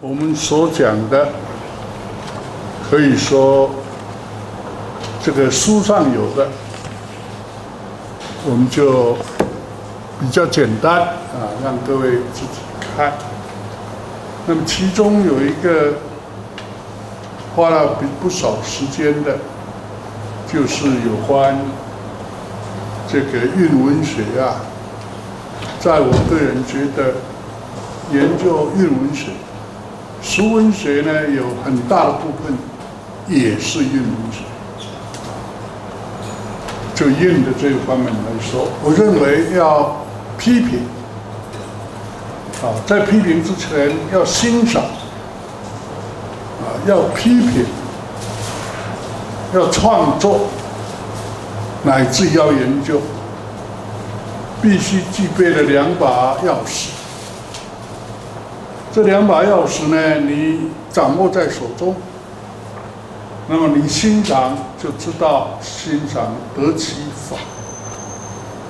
我们所讲的，可以说这个书上有的，我们就比较简单啊，让各位自己看。那么其中有一个花了比不少时间的，就是有关这个韵文学啊，在我个人觉得研究韵文学。俗文学呢，有很大的部分也是韵文学。就韵的这个方面来说，我认为要批评啊，在批评之前要欣赏啊，要批评，要创作，乃至要研究，必须具备了两把钥匙。这两把钥匙呢，你掌握在手中，那么你欣赏就知道欣赏得其法；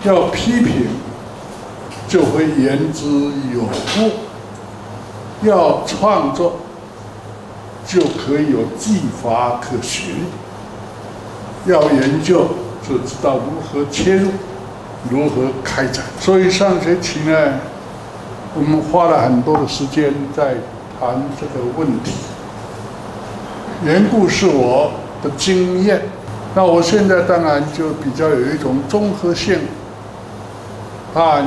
要批评，就会言之有物；要创作，就可以有技法可循；要研究，就知道如何切入，如何开展。所以上学期呢。我们花了很多的时间在谈这个问题，缘故是我的经验。那我现在当然就比较有一种综合性和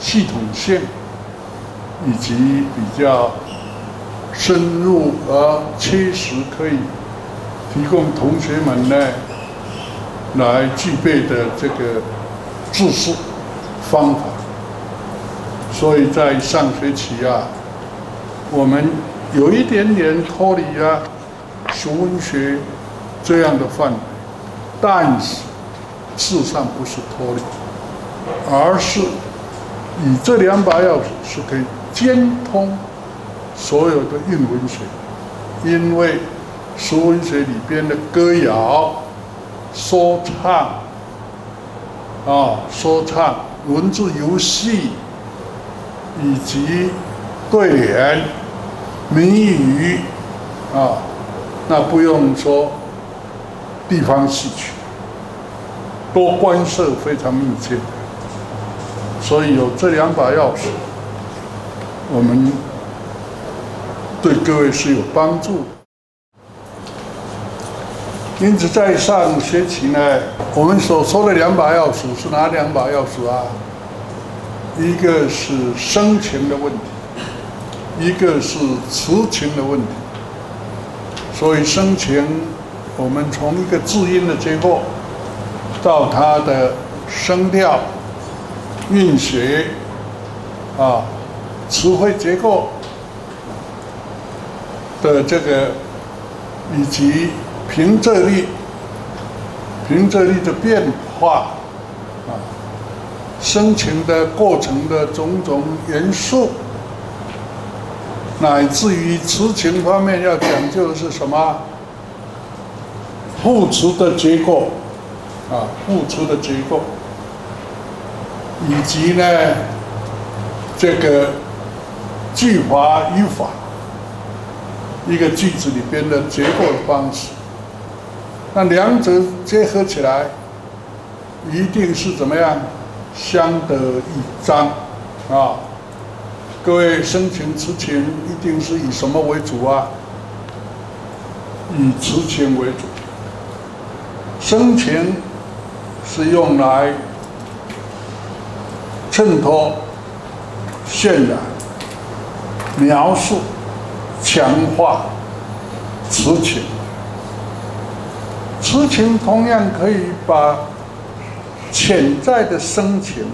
系统性，以及比较深入而切实可以提供同学们呢来具备的这个知识方法。所以在上学期啊，我们有一点点脱离了俗文学这样的范围，但是事实上不是脱离，而是以这两把钥匙是可以兼通所有的韵文学，因为俗文学里边的歌谣、说唱啊、说唱、文字游戏。以及对联、谜语啊，那不用说，地方戏曲都关涉非常密切，所以有这两把钥匙，我们对各位是有帮助。因此，在上学期呢，我们所说的两把钥匙是哪两把钥匙啊？一个是声情的问题，一个是词情的问题。所以声情，我们从一个字音的结构，到它的声调、韵学，啊，词汇结构的这个，以及平仄力、平仄力的变化啊。生情的过程的种种元素，乃至于词情方面要讲究的是什么？副词的结构，啊，副词的结构，以及呢，这个句法语法，一个句子里边的结构方式，那两者结合起来，一定是怎么样？相得益彰，啊！各位生情词情一定是以什么为主啊？以词情为主。生情是用来衬托、渲染、描述、强化词情。词情同样可以把。潜在的深情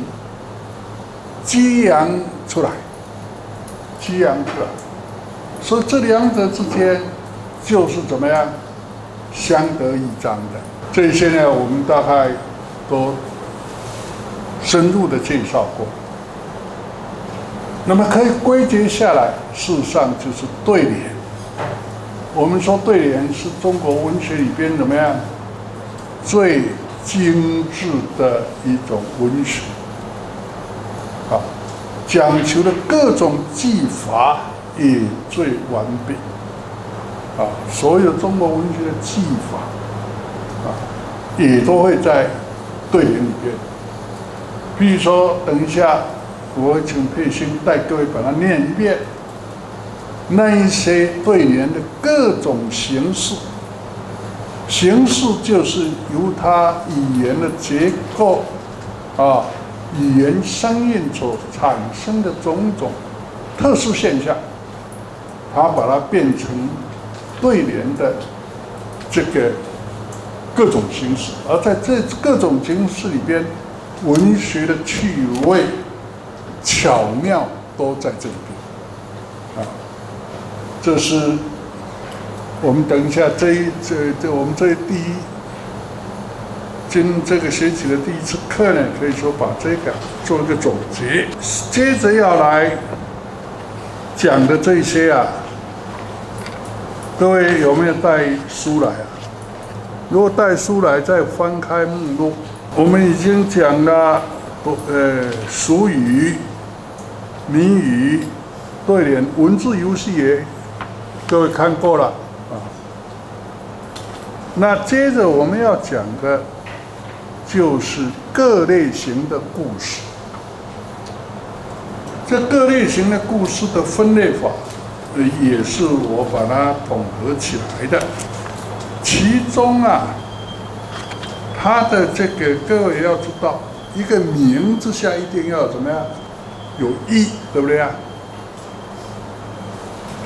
激扬出来，激扬出来，所以这两者之间就是怎么样相得益彰的。这些呢，我们大概都深入的介绍过。那么可以归结下来，事实上就是对联。我们说对联是中国文学里边怎么样最精致的一种文学，啊，讲求的各种技法也最完备，啊，所有中国文学的技法，啊，也都会在对联里边。比如说，等一下我请佩欣带各位把它念一遍。那一些对联的各种形式，形式就是由它语言的结构啊，语言声韵所产生的种种特殊现象，它把它变成对联的这个各种形式，而在这各种形式里边，文学的趣味、巧妙都在这里边啊。这是我们等一下这一这这我们这第一今这个学期的第一次课呢，可以说把这个做一个总结。接着要来讲的这些啊，各位有没有带书来啊？如果带书来，再翻开目录，我们已经讲了不呃俗语、谜语、对联、文字游戏也。各位看过了啊，那接着我们要讲的，就是各类型的故事。这各类型的故事的分类法，也是我把它统合起来的。其中啊，他的这个各位要知道，一个名字下一定要怎么样，有义，对不对啊？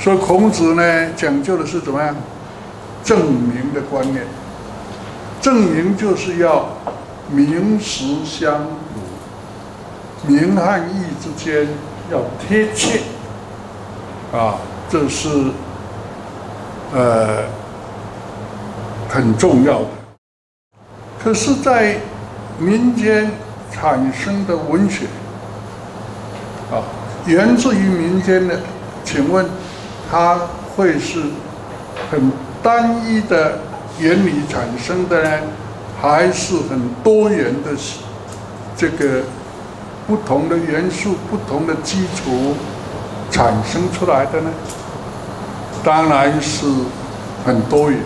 所以孔子呢，讲究的是怎么样？正名的观念。正名就是要名实相符，名和义之间要贴切，啊，这是呃很重要的。可是，在民间产生的文学，啊，源自于民间的，请问？它会是很单一的原理产生的呢，还是很多元的这个不同的元素、不同的基础产生出来的呢？当然是很多元，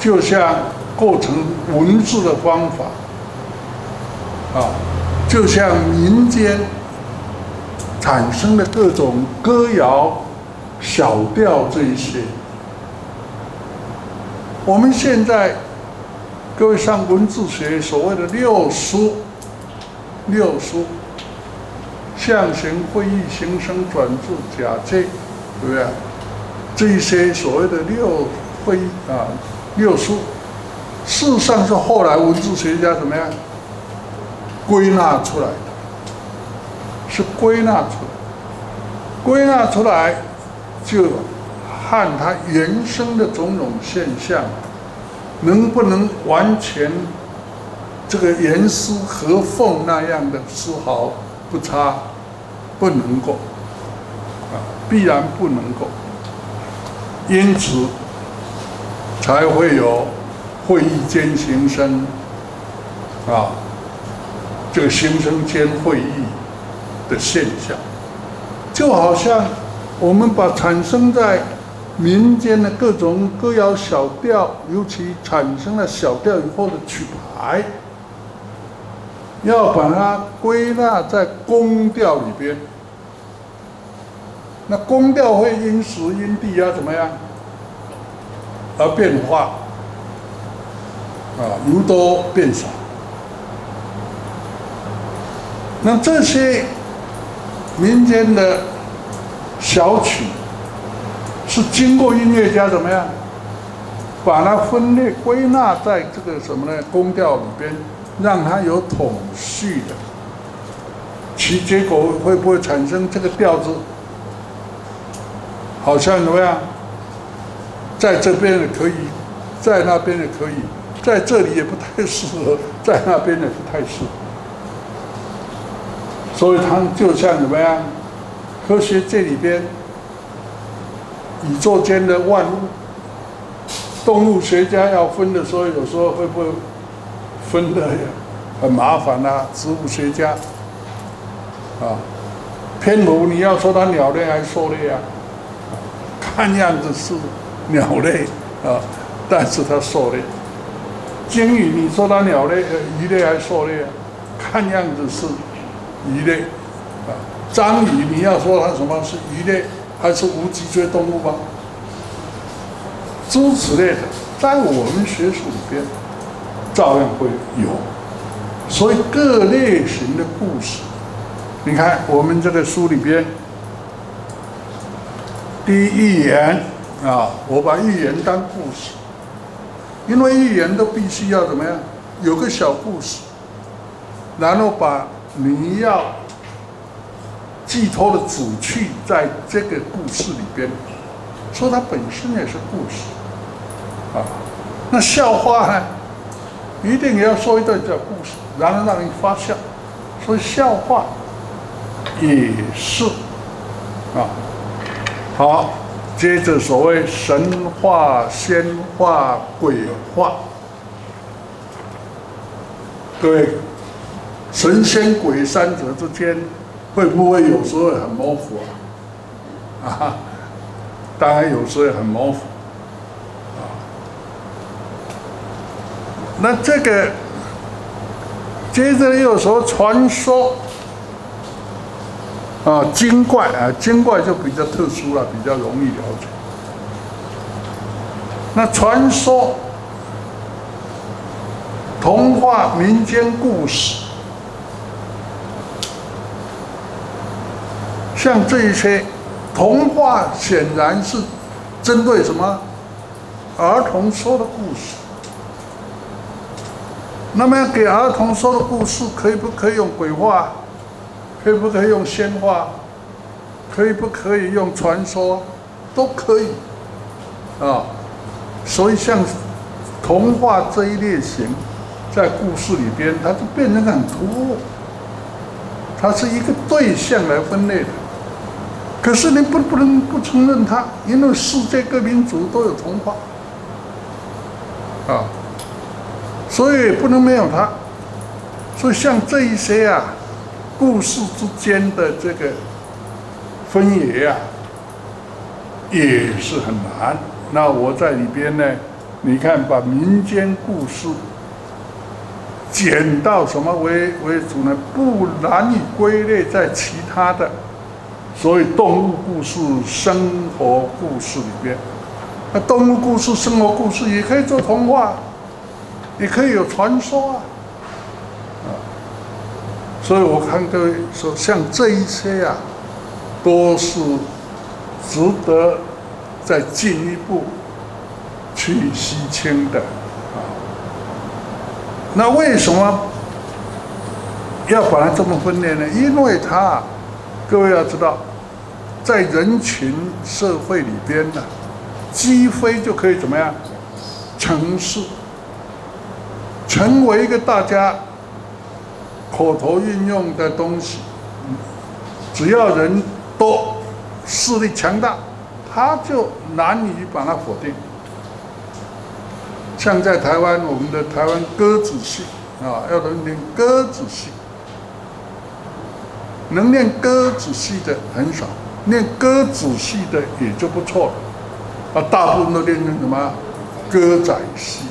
就像构成文字的方法啊，就像民间产生的各种歌谣。小调这一些，我们现在各位上文字学所谓的六书，六书，象形、会意、形声、转字、假借，对不对？这一些所谓的六会啊，六书，事实上是后来文字学家怎么样归纳出来的？是归纳出来，归纳出来。就和它原生的种种现象，能不能完全这个严丝合缝那样的丝毫不差，不能够啊，必然不能够。因此才会有会议间形声啊，这个形声间会议的现象，就好像。我们把产生在民间的各种歌谣小调，尤其产生了小调以后的曲牌，要把它归纳在宫调里边。那宫调会因时因地啊怎么样而变化？啊，由多变少。那这些民间的。小曲是经过音乐家怎么样，把它分类归纳在这个什么呢？宫调里边，让它有统序的，其结果会不会产生这个调子？好像怎么样？在这边的可以，在那边的可以，在这里也不太适合，在那边也不太适合。所以它就像怎么样？科学这里边宇宙间的万物，动物学家要分的时候，有时候会不会分的很麻烦啊？植物学家啊，偏母你要说它鸟类还是兽类啊？看样子是鸟类啊，但是它兽类。鲸鱼你说它鸟类、鱼类还是兽类啊？看样子是鱼类啊。章鱼你要说它什么是鱼类？还是无脊椎动物吗？诸此类的，在我们学术里边，照样会有。所以各类型的故事，你看我们这个书里边，第一寓言啊，我把寓言当故事，因为寓言都必须要怎么样，有个小故事，然后把你要。寄托的主趣在这个故事里边，说它本身也是故事，啊，那笑话呢，一定也要说一段叫故事，然后让人发笑，所以笑话也是啊。好，接着所谓神话、仙话、鬼话，各位，神仙鬼三者之间。会不会有时候很模糊啊？啊，当然有时候很模糊啊。那这个接着又说传说啊，精怪啊，精怪就比较特殊了，比较容易了解。那传说、童话、民间故事。像这一些童话，显然是针对什么儿童说的故事。那么给儿童说的故事，可以不可以用鬼话？可不可以用仙话？可以不可以用传说？都可以啊。所以像童话这一类型，在故事里边，它就变成很突兀。它是一个对象来分类的。可是你不不能不承认它，因为世界各民族都有童话，啊，所以不能没有它。所以像这一些啊，故事之间的这个分野啊，也是很难。那我在里边呢，你看把民间故事减到什么为为主呢？不难以归类在其他的。所以动物故事、生活故事里边，那动物故事、生活故事也可以做童话，也可以有传说。啊，所以我看各位说，像这一些啊，都是值得再进一步去细清的啊。那为什么要把它这么分裂呢？因为它。各位要知道，在人群社会里边呢，击飞就可以怎么样？成事，成为一个大家口头运用的东西。只要人多，势力强大，他就难以把它否定。像在台湾，我们的台湾鸽子戏啊，要能念鸽子戏。能念鸽子戏的很少，念鸽子戏的也就不错了。啊，大部分都练成什么歌仔戏。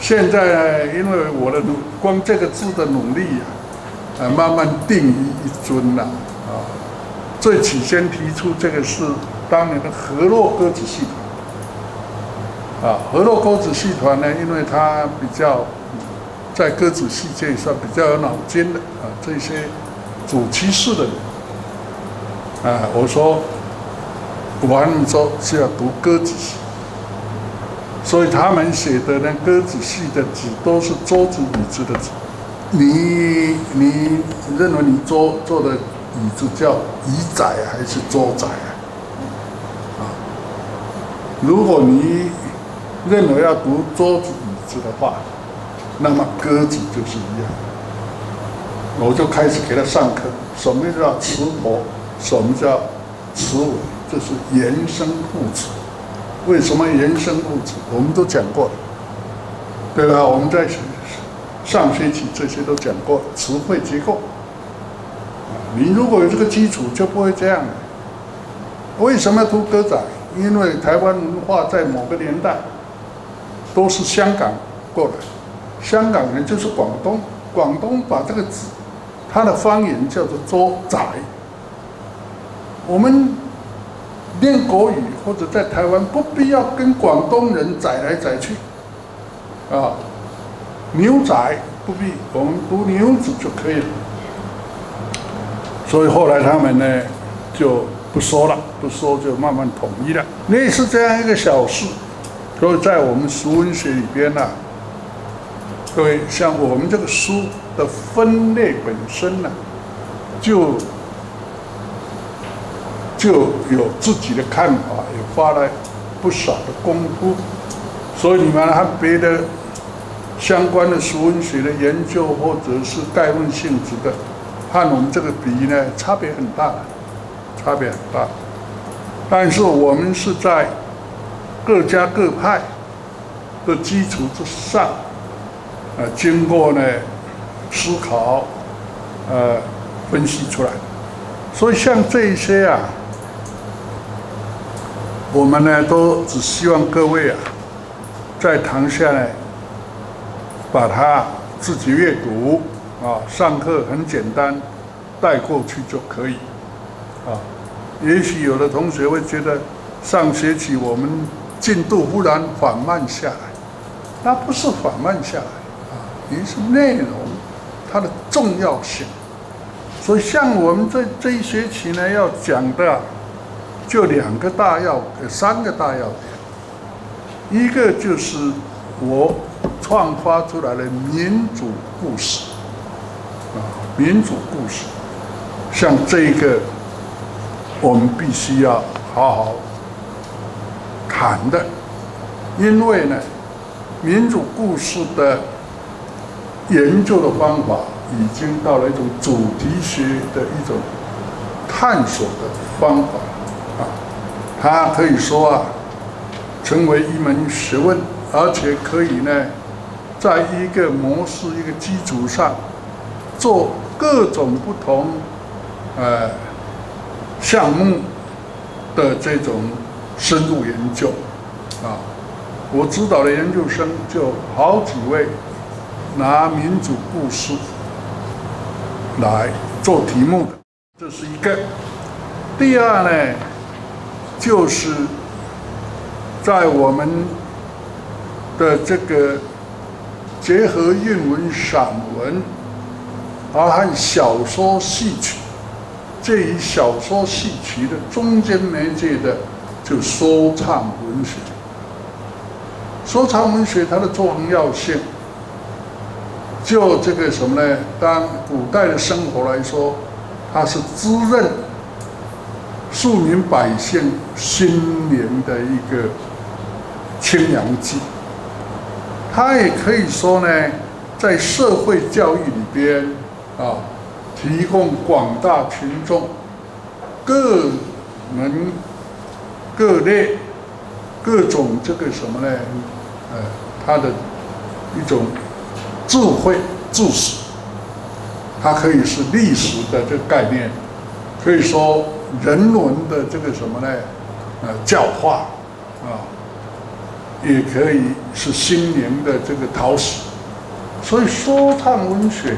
现在因为我的努，光这个字的努力呀，啊，慢慢定于一尊了。啊，最起先提出这个是当年的河洛歌子戏团。啊，河洛歌子戏团呢，因为它比较在歌子戏界上比较有脑筋的啊，这些。主七士的人，啊，我说，完州是要读鸽子戏，所以他们写的呢，鸽子戏的字都是桌子椅子的字。你你认为你坐坐的椅子叫椅仔还是桌仔啊？如果你认为要读桌子椅子的话，那么鸽子就是一样。我就开始给他上课，什么叫词婆，什么叫词尾，这是延伸故事。为什么人生物质？我们都讲过了，对吧？我们在上学期这些都讲过词汇结构。你如果有这个基础，就不会这样了。为什么要读歌仔？因为台湾文化在某个年代都是香港过来，香港人就是广东，广东把这个字，它的方言叫做“捉仔”。我们练国语或者在台湾不必要跟广东人宰来宰去，啊，牛仔不必，我们读牛子就可以了。所以后来他们呢就不说了，不说就慢慢统一了。类似这样一个小事，所以在我们俗文学里边呢，各位像我们这个书的分类本身呢，就就有自己的看法，也花了不少的功夫。所以你们和别的相关的俗文学的研究，或者是概论性质的。和我们这个比呢，差别很大，差别很大。但是我们是在各家各派的基础之上，呃，经过呢思考，呃，分析出来。所以像这一些啊，我们呢都只希望各位啊，在堂下呢，把它自己阅读。啊，上课很简单，带过去就可以。啊，也许有的同学会觉得，上学期我们进度忽然缓慢下来，那不是缓慢下来，啊，也是内容它的重要性。所以像我们这这一学期呢，要讲的就两个大要，三个大要。点，一个就是我创发出来的民主故事。啊，民主故事，像这一个，我们必须要好好谈的，因为呢，民主故事的研究的方法已经到了一种主题学的一种探索的方法，它可以说啊，成为一门学问，而且可以呢，在一个模式、一个基础上。做各种不同呃项目的这种深入研究啊，我指导的研究生就好几位拿民主故事来做题目的，这是一个。第二呢，就是在我们的这个结合韵文散文。而和小说戏曲，这一小说戏曲的中间媒介的，就说唱文学。说唱文学它的重要性，就这个什么呢？当古代的生活来说，它是滋润庶民百姓心灵的一个清凉剂。它也可以说呢，在社会教育里边。啊，提供广大群众各门各类各种这个什么呢？呃，他的一种智慧知识，它可以是历史的这个概念，可以说人文的这个什么呢？呃，教化啊，也可以是心灵的这个讨喜，所以说唱文学。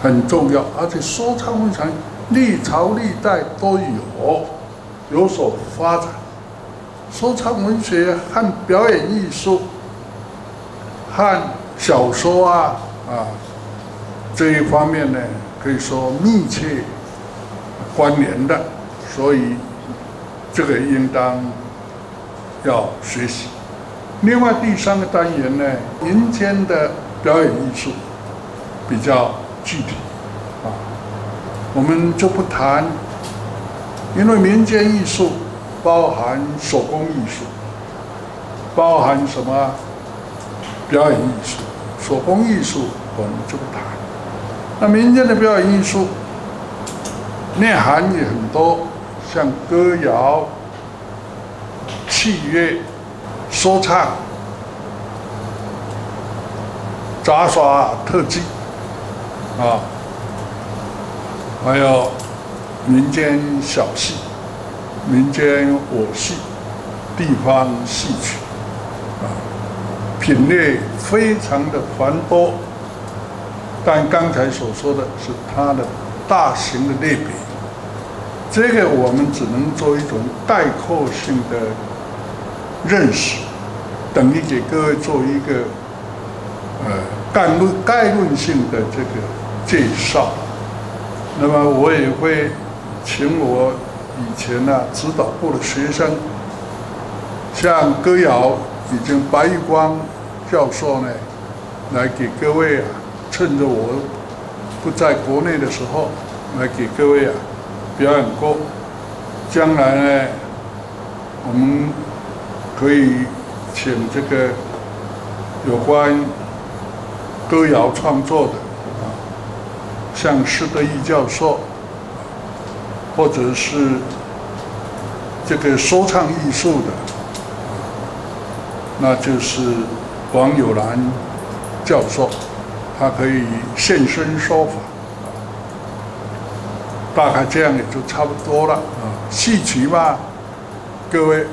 很重要，而且说唱文学历朝历代都有有所发展。说唱文学和表演艺术、和小说啊啊这一方面呢，可以说密切关联的，所以这个应当要学习。另外第三个单元呢，民间的表演艺术比较。具体啊，我们就不谈，因为民间艺术包含手工艺术，包含什么表演艺术，手工艺术我们就不谈。那民间的表演艺术内涵也很多，像歌谣、器乐、说唱、杂耍特技，啊，还有民间小戏、民间舞戏、地方戏曲，啊，品类非常的繁多。但刚才所说的是它的大型的类别，这个我们只能做一种概括性的认识，等于给各位做一个呃概论概论性的这个介绍。那么我也会请我以前呢指导过的学生，像歌谣已经白玉光教授呢，来给各位啊。趁着我不在国内的时候，来给各位啊表演过。将来呢，我们可以请这个有关歌谣创作的啊，像施德义教授，或者是这个说唱艺术的，那就是王友兰教授。他可以现身说法，大概这样也就差不多了啊。戏曲嘛，各位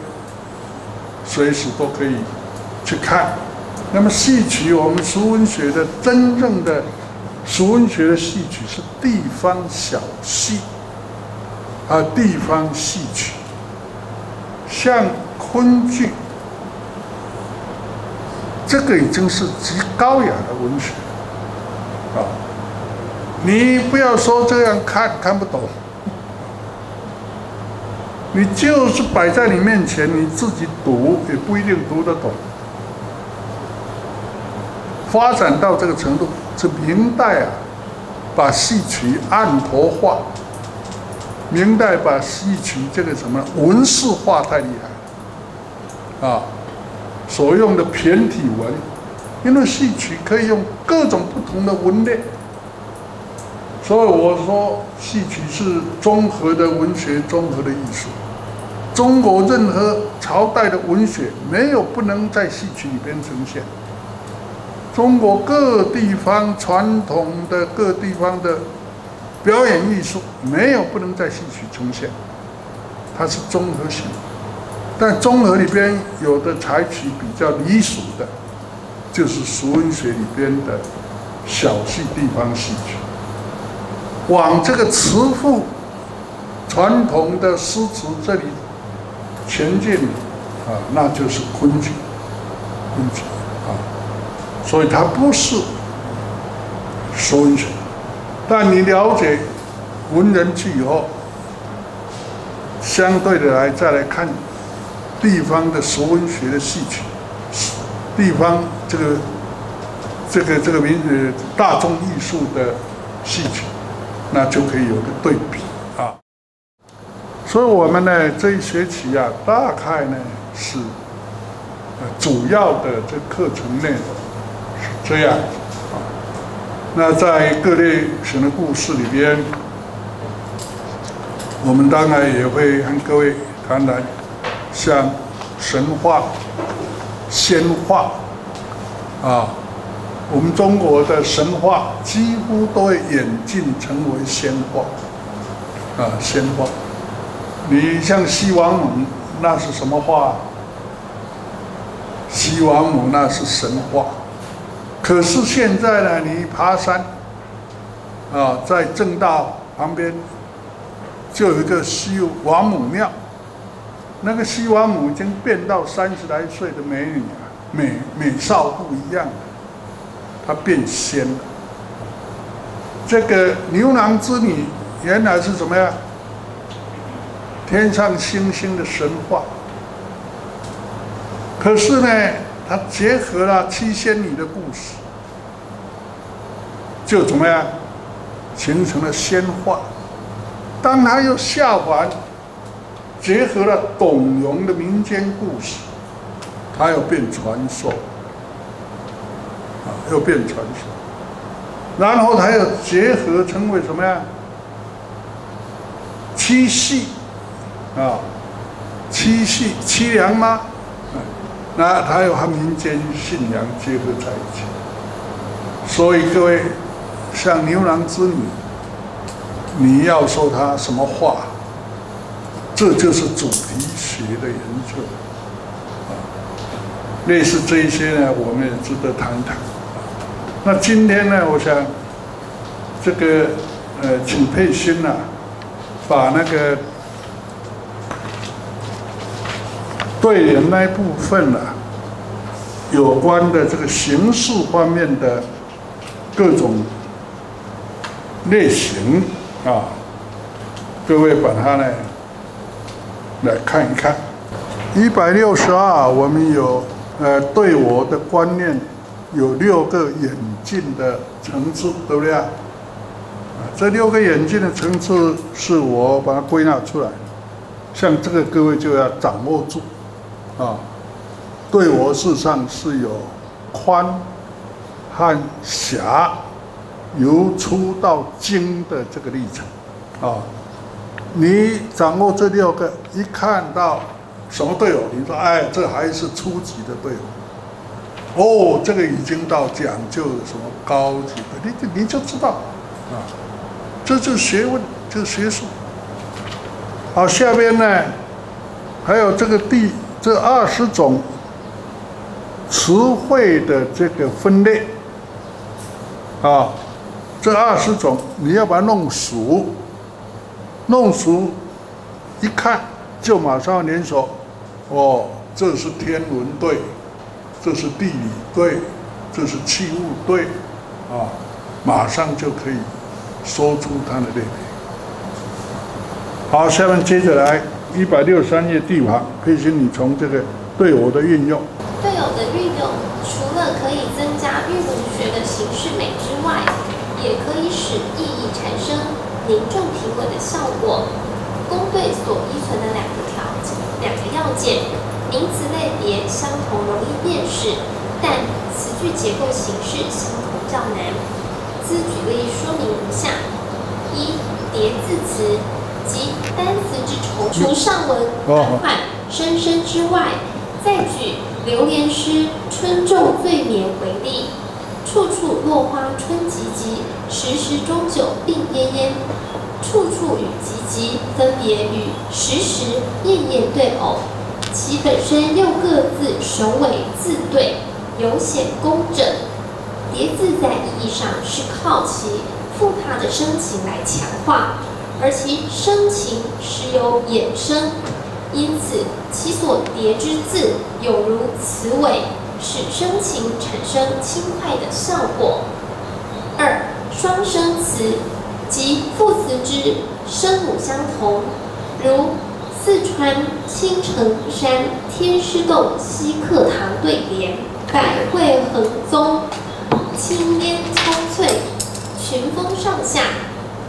随时都可以去看。那么戏曲，我们俗文学的真正的俗文学的戏曲是地方小戏啊，地方戏曲，像昆剧，这个已经是极高雅的文学。啊，你不要说这样看看不懂，你就是摆在你面前，你自己读也不一定读得懂。发展到这个程度，是明代啊，把戏曲案头化。明代把戏曲这个什么文饰化太厉害，啊，所用的骈体文。因为戏曲可以用各种不同的文类，所以我说戏曲是综合的文学，综合的艺术。中国任何朝代的文学没有不能在戏曲里边呈现。中国各地方传统的各地方的表演艺术没有不能在戏曲呈现，它是综合性。但综合里边有的采取比较离俗的。就是俗文学里边的小戏地方戏曲，往这个词赋传统的诗词这里前进啊，那就是昆曲，昆曲啊，所以它不是俗文学。但你了解文人剧以后，相对的来再来看地方的俗文学的戏曲。地方这个这个这个民呃大众艺术的戏曲，那就可以有个对比啊。所以我们呢这一学期啊，大概呢是主要的这课程内容是这样啊。那在各类型的故事里边，我们当然也会跟各位谈谈像神话。仙话啊，我们中国的神话几乎都会演进成为仙话啊，仙话。你像西王母，那是什么话？西王母那是神话。可是现在呢，你爬山啊，在正大旁边就有一个西王母庙。那个西王母已经变到三十来岁的美女啊，美美少妇一样，它变仙了。这个牛郎织女原来是什么呀？天上星星的神话。可是呢，它结合了七仙女的故事，就怎么样，形成了仙话。当他又下凡。结合了董永的民间故事，它又变传说，又变传说，然后它又结合成为什么呀？七夕，啊，七系七良吗？那它又和民间信仰结合在一起。所以各位，像牛郎织女，你要说他什么话，这就是主题学的研究。啊，类似这一些呢，我们也值得谈谈。那今天呢，我想这个呃，请佩欣呐，把那个对联那部分呢，有关的这个形式方面的各种类型啊，各位把它呢来看一看。一百六十二，我们有呃对我的观念。有六个眼镜的层次，对不对啊？这六个眼镜的层次是我把它归纳出来。像这个各位就要掌握住啊。对我事实上是有宽和狭，由粗到精的这个历程啊。你掌握这六个，一看到什么队友，你说哎，这还是初级的队友。哦，这个已经到讲究什么高级的，你你你就知道，啊，这就学问，就学术。好，下边呢，还有这个第这二十种词汇的这个分类，啊，这二十种你要把它弄熟，弄熟，一看就马上连锁，哦，这是天文队。这是地理对，这是器物对，啊，马上就可以说出它的类别。好，下面接着来一百六十三页地旁，佩欣，你从这个对偶的运用。对偶的运用，除了可以增加韵文学的形式美之外，也可以使意义产生凝重平稳的效果。公对所依存的两个条件，两个要件。名词类别相同容易辨识，但词句结构形式相同较难。兹举例说明如下：一、叠字词，即单词之重除上文短款声声之外，再举流连诗《春昼醉眠》为例，处处落花春急急，时时钟酒病恹恹，处处与急急分别与时时夜夜对偶。其本身又各自首尾字对，有显工整。叠字在意义上是靠其复沓的声情来强化，而其声情时有衍生，因此其所叠之字有如词尾，使声情产生轻快的效果。二双声词，即副词之声母相同，如。四川青城山天师洞西课堂对联：百卉横宗，青烟葱翠，群峰上下，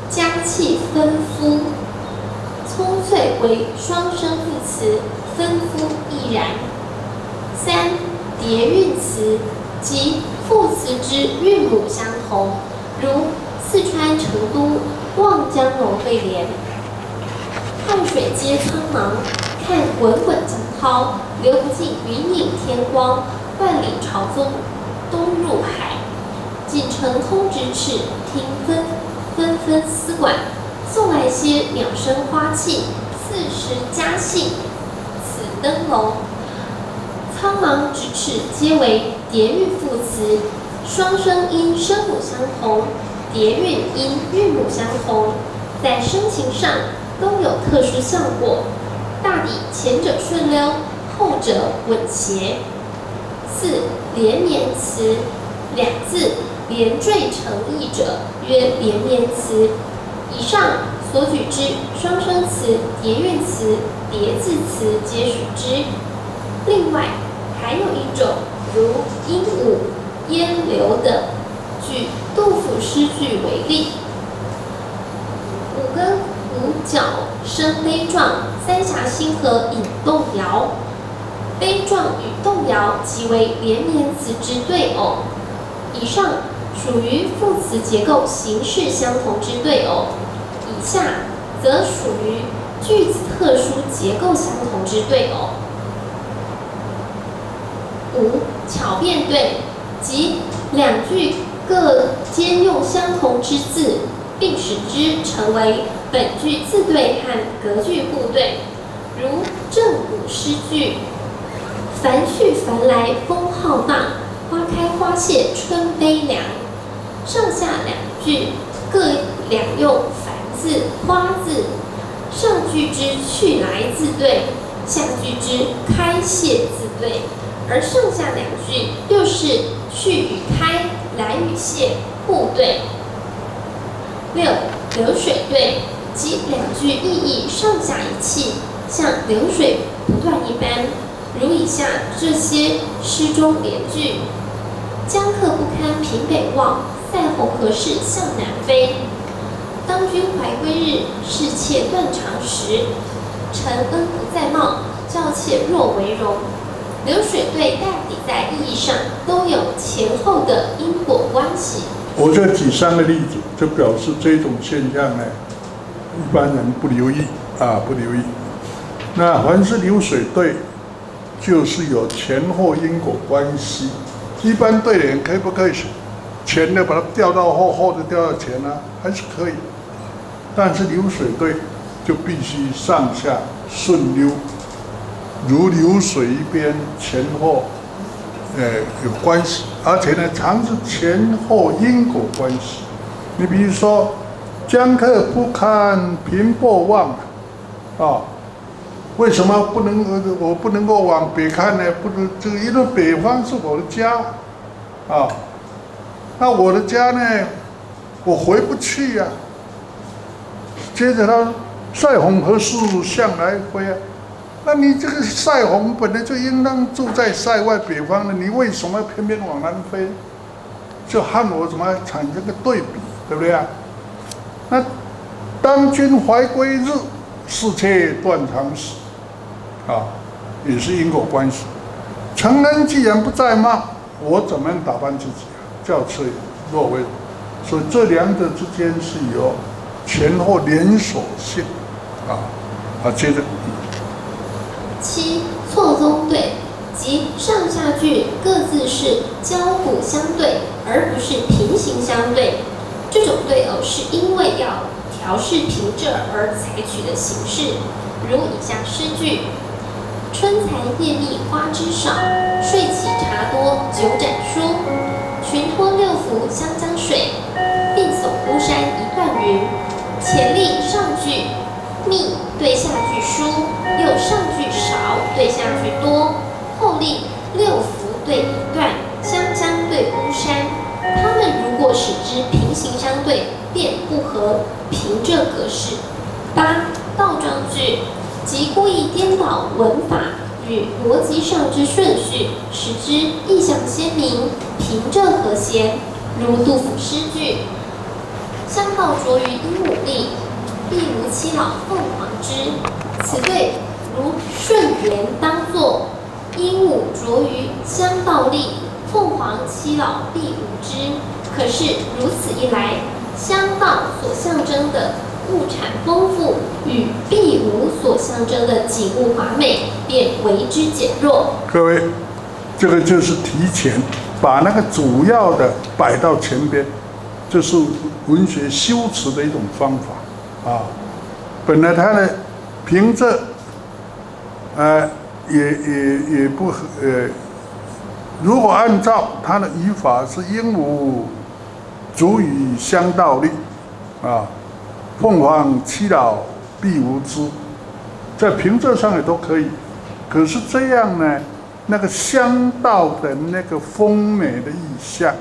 佳气芬肤。葱翠为双声副词，芬肤亦然。三叠韵词，即副词之韵母相同，如四川成都望江楼对联。汉水接苍茫，看滚滚江涛，流不尽云影天光。万里朝宗，东入海。锦城空咫尺，听纷纷纷丝管，送来些鸟声花气，四时佳兴。此登楼。苍茫咫尺皆为叠韵副词，双声因声母相同，叠韵因韵母相同，在声情上。都有特殊效果，大抵前者顺溜，后者稳协。四连绵词，两字连缀成义者曰连绵词。以上所举之双声词、叠韵词、叠字词皆属之。另外还有一种，如鹦鹉、烟柳等。举杜甫诗句为例：五更。五角生悲壮，三峡星河引动摇。悲壮与动摇即为连绵词之对偶。以上属于副词结构形式相同之对偶，以下则属于句子特殊、结构相同之对偶。五巧辩对，即两句各兼用相同之字，并使之成为本句字对和隔句部对。如正古诗句：“凡去凡来风浩荡，花开花谢春悲凉。”上下两句各两用“繁”字、“花”字，上句之去来字对，下句之开谢字对。而上下两句又是去与开、来与谢互对。六流水对，即两句意义上下一气，像流水不断一般。如以下这些诗中连句：江客不堪平北望，塞鸿何事向南飞。当君怀归日，是妾断肠时。承恩不再冒，教妾若为荣。流水对大抵在意义上都有前后的因果关系。我这举三个例子，就表示这种现象呢，一般人不留意啊，不留意。那凡是流水对，就是有前后因果关系。一般对联可以不可以前的把它调到后，后的调到前呢？还是可以。但是流水对就必须上下顺溜。如流水一边，前后，呃，有关系，而且呢，常是前后因果关系。你比如说，江客不堪平波望，啊，为什么不能我不能够往北看呢？不能，这个因为北方是我的家，啊，那我的家呢，我回不去呀。接着他，塞鸿何事向来飞啊？那你这个塞鸿本来就应当住在塞外北方的，你为什么偏偏往南飞？就和我怎么产生个对比，对不对啊？那当君怀归日，是妾断肠时，啊，也是因果关系。承恩既然不在嘛，我怎么样打扮自己啊？叫妾若为，所以这两者之间是有前后连锁性，啊，好，接着。七错综对，即上下句各自是交互相对，而不是平行相对。这种对偶是因为要调试平仄而采取的形式。如以下诗句：春蚕叶密花枝少，睡起茶多酒盏疏。群托六福湘江水，并耸孤山一段云。前立上句密对下句疏，又上句少对下句多，后立六福对一段，湘江对孤山。他们或使之平行相对，便不合平仄格式。八倒装句，即故意颠倒文法与逻辑上之顺序，使之意象鲜明，平仄和谐。如杜甫诗句：相道着于鹦鹉立。必无七老凤凰之，此对如顺言当作鹦鹉啄于香道立，凤凰七老必无之。可是如此一来，香道所象征的物产丰富与必无所象征的景物华美，便为之减弱。各位，这个就是提前把那个主要的摆到前边，这是文学修辞的一种方法。啊，本来它的平仄，呃，也也也不呃，如果按照它的语法是鹦鹉足以相倒立，啊，凤凰栖老必无知，在平仄上也都可以。可是这样呢，那个香道的那个丰美的意象，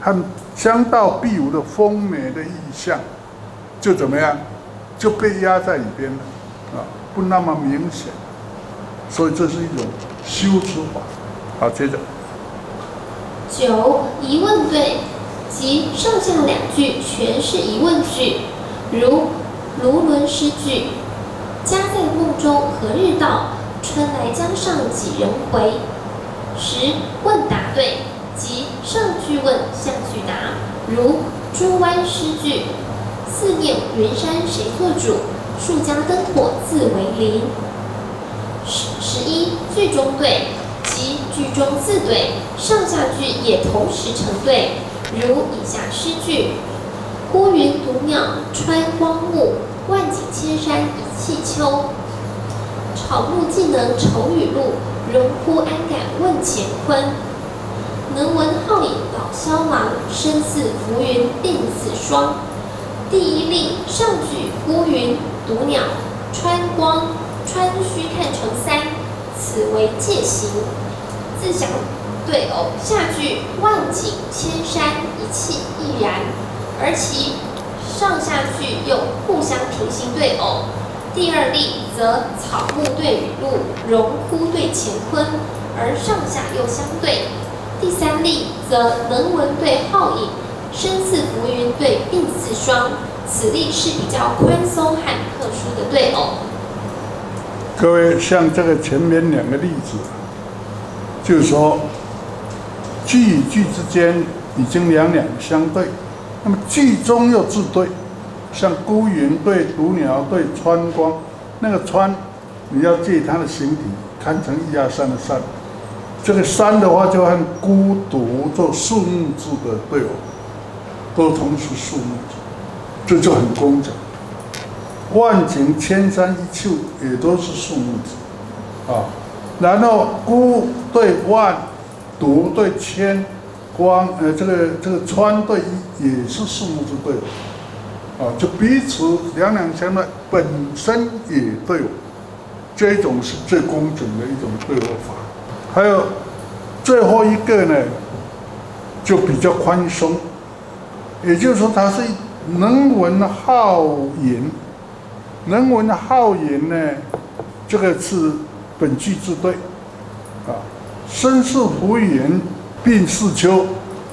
和香道必无的丰美的意象，就怎么样？就被压在里边了，啊，不那么明显，所以这是一种修辞法。好，接着。九疑问对，即上下两句全是疑问句，如卢纶诗句：“家在梦中何日到？春来江上几人回？”十问答对，即上句问下句答，如朱湾诗句。四面云山谁做主？数家灯火自为邻。十十一句中对，即句中字对，上下句也同时成对，如以下诗句：孤云独鸟穿荒木，万景千山一气秋。草木既能愁雨露，荣枯安敢问乾坤。能闻好饮老萧郎，身似浮云鬓似霜。第一例上句孤云独鸟穿光穿须看成三，此为介形，自详对偶。下句万景千山一气亦然，而其上下句又互相平行对偶。第二例则草木对雨露，荣枯对乾坤，而上下又相对。第三例则能文对好饮，身似浮云对鬓似霜。此例是比较宽松和特殊的对偶。各位，像这个前面两个例子，就是说句与句之间已经两两相对，那么句中又自对。像孤云对独鸟对穿光，那个穿你要借它的形体看成一二三的三，这个三的话就按孤独做树木字的对偶，都同时树木字，这就很工整。万景千山一丘也都是树木字啊，然后孤对万，独对千，光呃这个这个川对一也是树木字对。啊，就彼此两两相对，本身也对，这种是最工整的一种对偶法。还有最后一个呢，就比较宽松，也就是说它是能文好言，能文好言呢，这个是本句字对，啊，身似浮云，鬓似秋。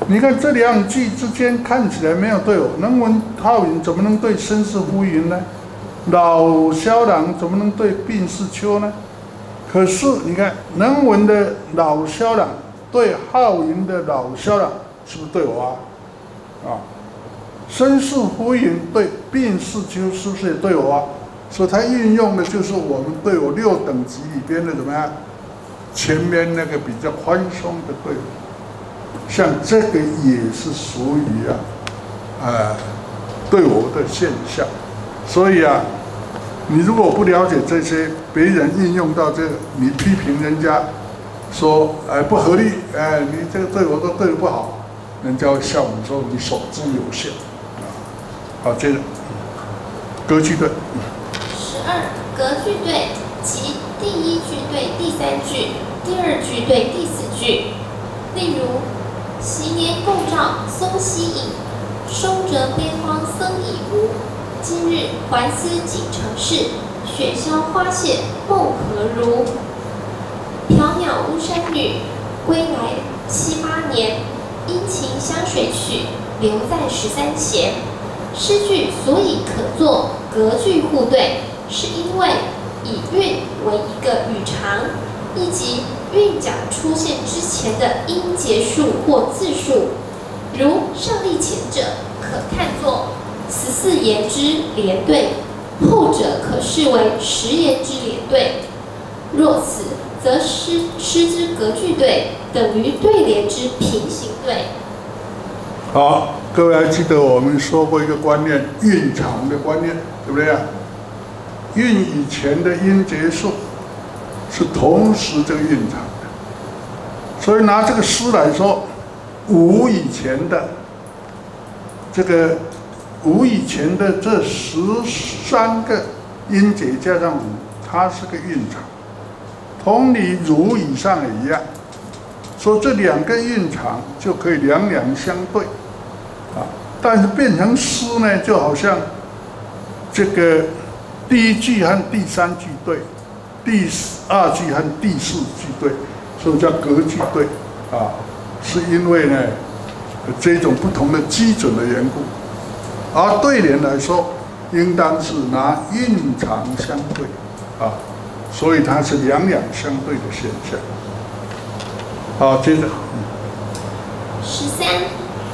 你看这两句之间看起来没有对偶，能闻好饮怎么能对身似浮云呢？老萧郎怎么能对鬓似秋呢？可是你看能闻的老萧郎对好饮的老萧郎是不是对偶啊？啊，身似浮云对鬓似秋是不是也对偶啊？所以它运用的就是我们对偶六等级里边的怎么样？前面那个比较宽松的队伍。像这个也是属于啊，呃，对我的现象，所以啊，你如果不了解这些，别人应用到这个，你批评人家说，哎不合理，哎你这个对我都对的不好，人家会笑你说你手资有限，啊，好接着，格局对。十二格局对，即第一句对第三句，第二句对第四句，例如。昔年共照松溪影，松折悲荒僧已无。今日还思锦城事，雪消花谢梦何如？缥缈巫山女，归来七八年。殷勤湘水曲，留在十三弦。诗句所以可作隔句互对，是因为以韵为一个语长。以及韵脚出现之前的音节数或字数，如上例前者可看作十四言之连对，后者可视为十言之连对。若此，则诗诗之隔句对等于对联之平行对。好，各位还记得我们说过一个观念，韵长的观念，对不对啊？韵以前的音节数。是同时这个蕴藏的，所以拿这个诗来说，五以前的这个五以前的这十三个音节加上五，它是个蕴藏，同理如以上也一样，说这两个蕴藏就可以两两相对，啊，但是变成诗呢，就好像这个第一句和第三句对。第二句和第四句对，所以叫隔句对，啊，是因为呢这种不同的基准的缘故。而对联来说，应当是拿韵长相对，啊，所以它是两两相对的现象。好，接着。十三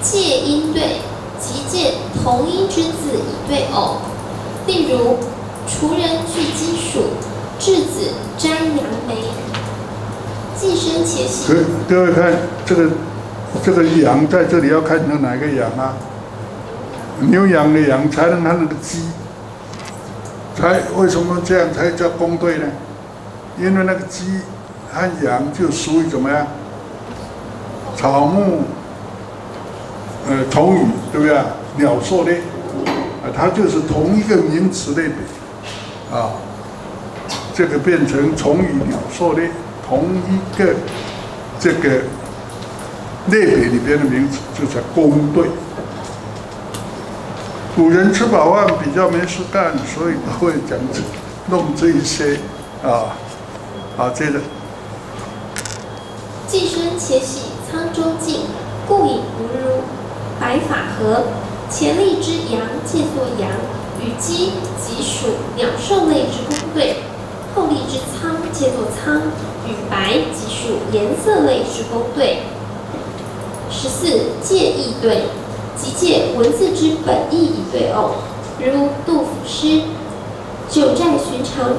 借音对，即借同音之字以对偶，例如。厨人具鸡黍，稚子摘杨梅。寄生且喜。各各位看这个这个羊在这里要看成哪个羊啊？牛羊的羊才能看那个鸡，才为什么这样才叫公对呢？因为那个鸡和羊就属于怎么样？草木，呃，同语，对不对？鸟兽类，啊，它就是同一个名词类别，啊，这个变成虫与鸟兽类，同一个这个类别里边的名字就叫公对。古人吃饱饭比较没事干，所以都会讲这弄这一些啊，好，接着。寄生且喜沧州近，故以不如白发河。前立之阳借作阳，与鸡、及属鸟兽类之公对；后立之苍借作仓，与白、及属颜色类之公对。十四借意对，即借文字之本意以对偶，如杜甫诗：“九寨寻常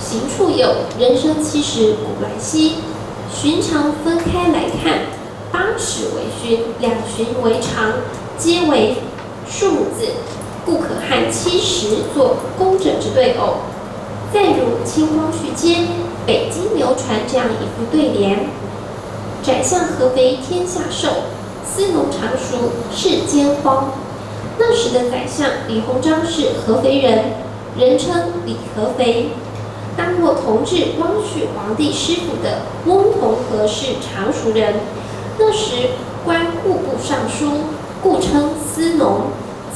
行处有，人生七十古来稀。”寻常分开来看，八尺为寻，两寻为常，皆为数字，故可和七十作工者之对偶。再如《清光绪间》，北京流传这样一副对联：“宰相合肥天下瘦，司农常熟世间荒。”那时的宰相李鸿章是合肥人，人称李合肥。当过同治、光绪皇帝师傅的翁同龢是常熟人，那时官户部尚书，故称司农。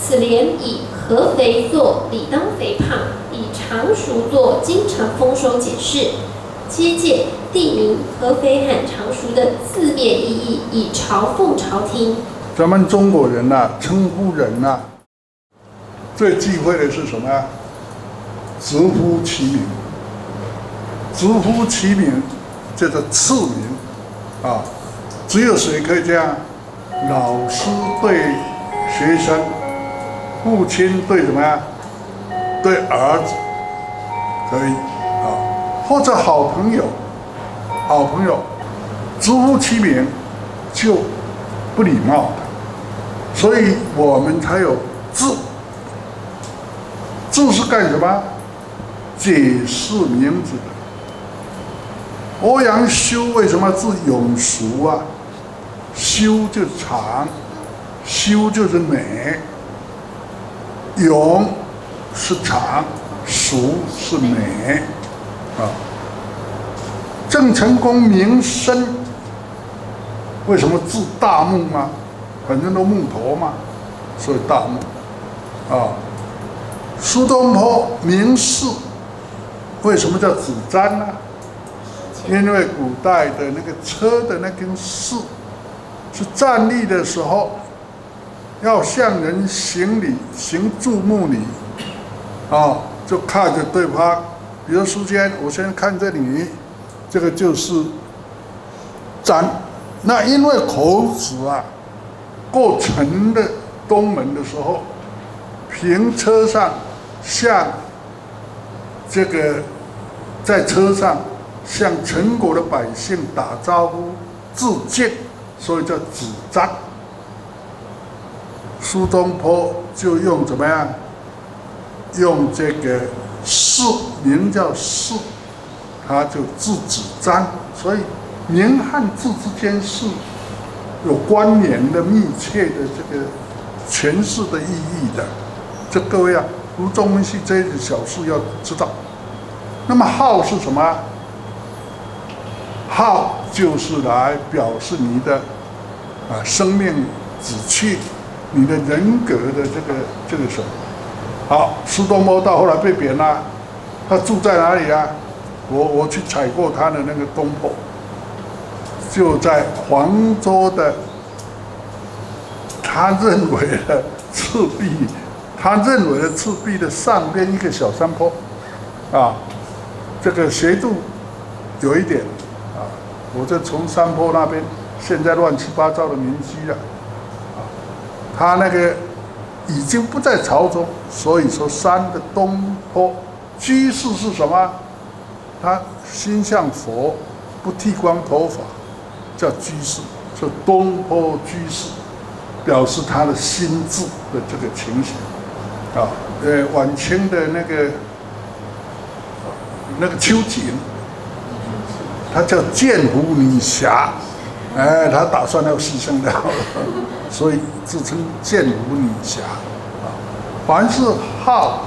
此联以合肥作理当肥胖，以常熟作经常丰收解释，接借地名合肥和常熟的字面意义，以朝奉朝廷。咱们中国人呐，称呼人呐，最忌讳的是什么呀？直呼其名。直呼其名，叫做赐名，啊，只有谁可以这样？老师对学生，父亲对什么呀？对儿子，可以，啊，或者好朋友，好朋友，直呼其名就不礼貌。的，所以我们才有字，字是干什么？解释名字的。欧阳修为什么字？永熟啊？修就长，修就是美，永是长，熟是美，啊。郑成功名深，为什么字大木吗？反正都木头嘛，所以大木，啊。苏东坡名士，为什么叫子瞻呢？因为古代的那个车的那根士，是站立的时候要向人行礼，行注目礼，啊，就看着对方。比如书间，我先看着你，这个就是瞻。那因为孔子啊，过城的东门的时候，平车上向这个在车上。向全国的百姓打招呼致敬，所以叫子瞻。苏东坡就用怎么样？用这个士名叫士，他就字子瞻。所以名和字之间是有关联的、密切的这个诠释的意义的。这各位啊，读中文系这点小事要知道。那么号是什么？号就是来表示你的啊生命子气，你的人格的这个这个什么？好，苏东坡到后来被贬了，他住在哪里啊？我我去采过他的那个东坡，就在黄州的，他认为的赤壁，他认为的赤壁的上边一个小山坡，啊，这个斜度有一点啊。我就从山坡那边，现在乱七八糟的民居了，啊，他那个已经不在朝中，所以说山的东坡居士是什么？他心向佛，不剃光头发，叫居士，是东坡居士，表示他的心智的这个情形。啊，呃，晚清的那个那个秋瑾，他叫剑湖女侠，哎，他打算要牺牲掉，所以自称剑湖女侠。啊，凡是好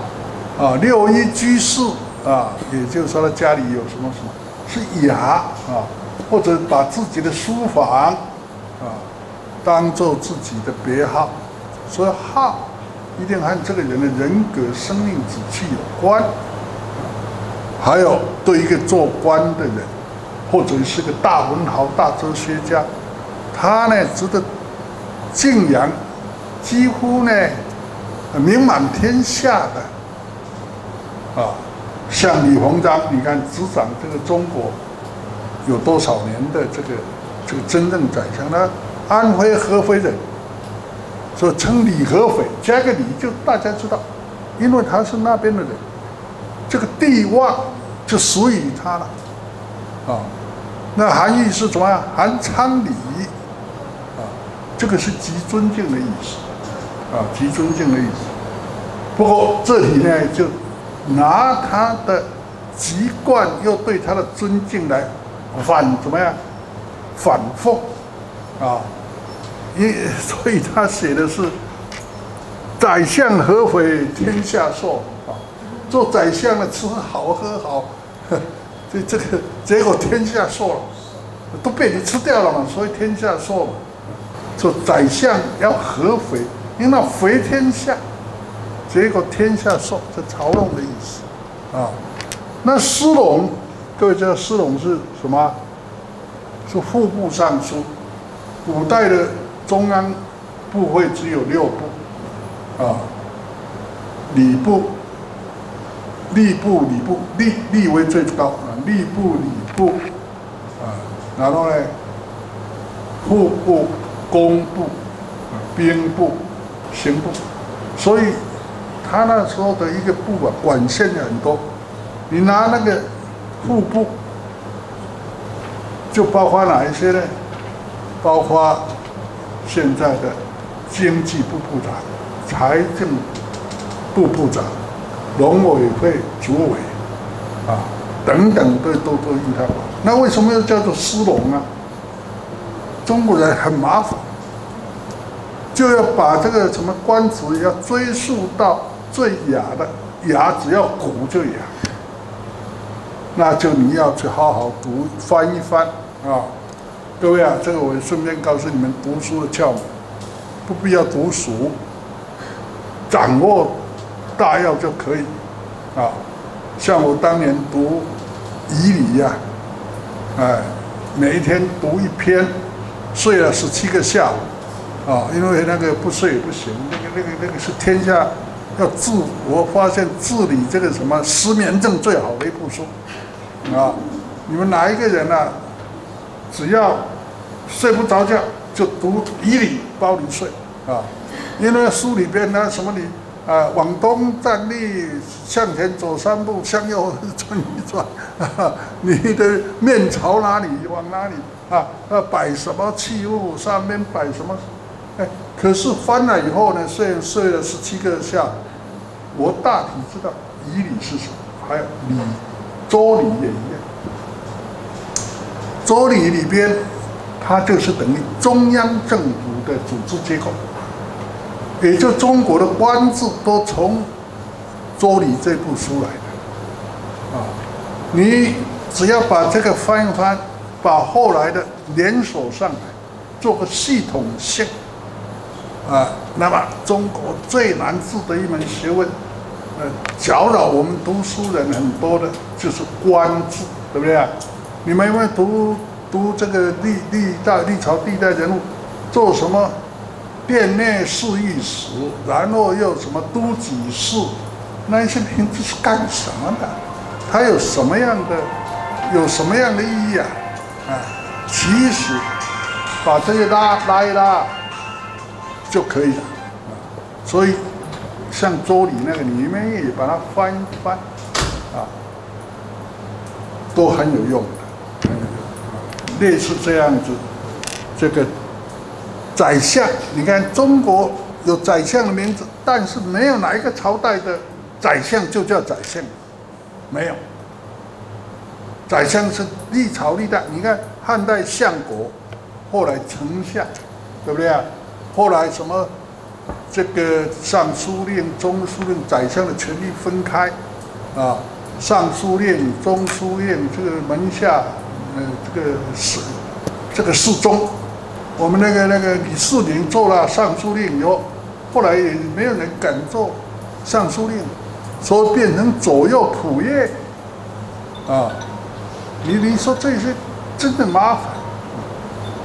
啊六一居士啊，也就是说他家里有什么什么是雅啊，或者把自己的书房啊当做自己的别号，所以好。一定和这个人的人格、生命志气有关，还有对一个做官的人，或者是个大文豪、大哲学家，他呢值得敬仰，几乎呢名满天下的啊，像李鸿章，你看执掌这个中国有多少年的这个这个真正宰相呢？安徽合肥人。说称李合肥，加个李就大家知道，因为他是那边的人，这个地望就属于他了，啊，那含义是什么呀？含昌礼，这个是极尊敬的意思，啊，极尊敬的意思。不过这里呢，就拿他的籍贯，又对他的尊敬来反怎么样？反讽，啊。因所以他写的是“宰相合肥天下硕”啊，做宰相的吃好喝好，这这个结果天下硕了，都被你吃掉了嘛，所以天下硕嘛。说宰相要合肥，因为那肥天下，结果天下硕，这嘲弄的意思啊。那司龙，各位知道司龙是什么？是户部尚书，古代的。中央部会只有六部，啊，礼部、吏部、礼部、吏吏为最高啊，吏部、礼部，啊，然后呢，户部、工部、兵部、刑部，所以他那时候的一个部啊，管线很多。你拿那个户部，就包括哪一些呢？包括。现在的经济部部长、财政部部长、农委会主委啊等等，都都都依他管。那为什么又叫做司农呢？中国人很麻烦，就要把这个什么官职要追溯到最雅的雅，只要古就雅，那就你要去好好读翻一翻啊。各位啊，这个我顺便告诉你们读书的窍门，不必要读书，掌握大要就可以啊。像我当年读《仪礼》呀，哎，每一天读一篇，睡了十七个下午啊，因为那个不睡不行，那个那个那个是天下要治，我发现治理这个什么失眠症最好的一部书啊。你们哪一个人啊？只要睡不着觉，就读以礼包你睡啊！因为书里边呢，什么你啊，往东站立，向前走三步，向右 转一转，你的面朝哪里，往哪里啊？要摆什么器物，上面摆什么？哎，可是翻了以后呢，睡睡了十七个下，我大体知道以礼是什么，还有礼，周礼也一样。周礼里边，它就是等于中央政府的组织结构，也就中国的官制都从周礼这部书来的。啊，你只要把这个翻一翻，把后来的连锁上来，做个系统性，啊，那么中国最难治的一门学问，呃，搅扰我们读书人很多的，就是官制，对不对啊？你们有没有读读这个历历代历朝历代人物做什么殿内侍御史，然后又什么都给事，那些名字是干什么的？它有什么样的有什么样的意义啊？啊，其实把这些拉拉一拉就可以了。所以像周礼那个，你们也把它翻一翻，啊，都很有用的，很有用啊。类似这样子，这个宰相，你看中国有宰相的名字，但是没有哪一个朝代的宰相就叫宰相，没有。宰相是历朝历代，你看汉代相国，后来丞相，对不对啊？后来什么这个尚书令、中书令、宰相的权力分开啊？尚书令、中书令这个门下，呃，这个侍这个侍中，我们那个那个李世民做了尚书令以后，后来也没有人敢做尚书令，所以变成左右仆射啊。你你说这些真的麻烦，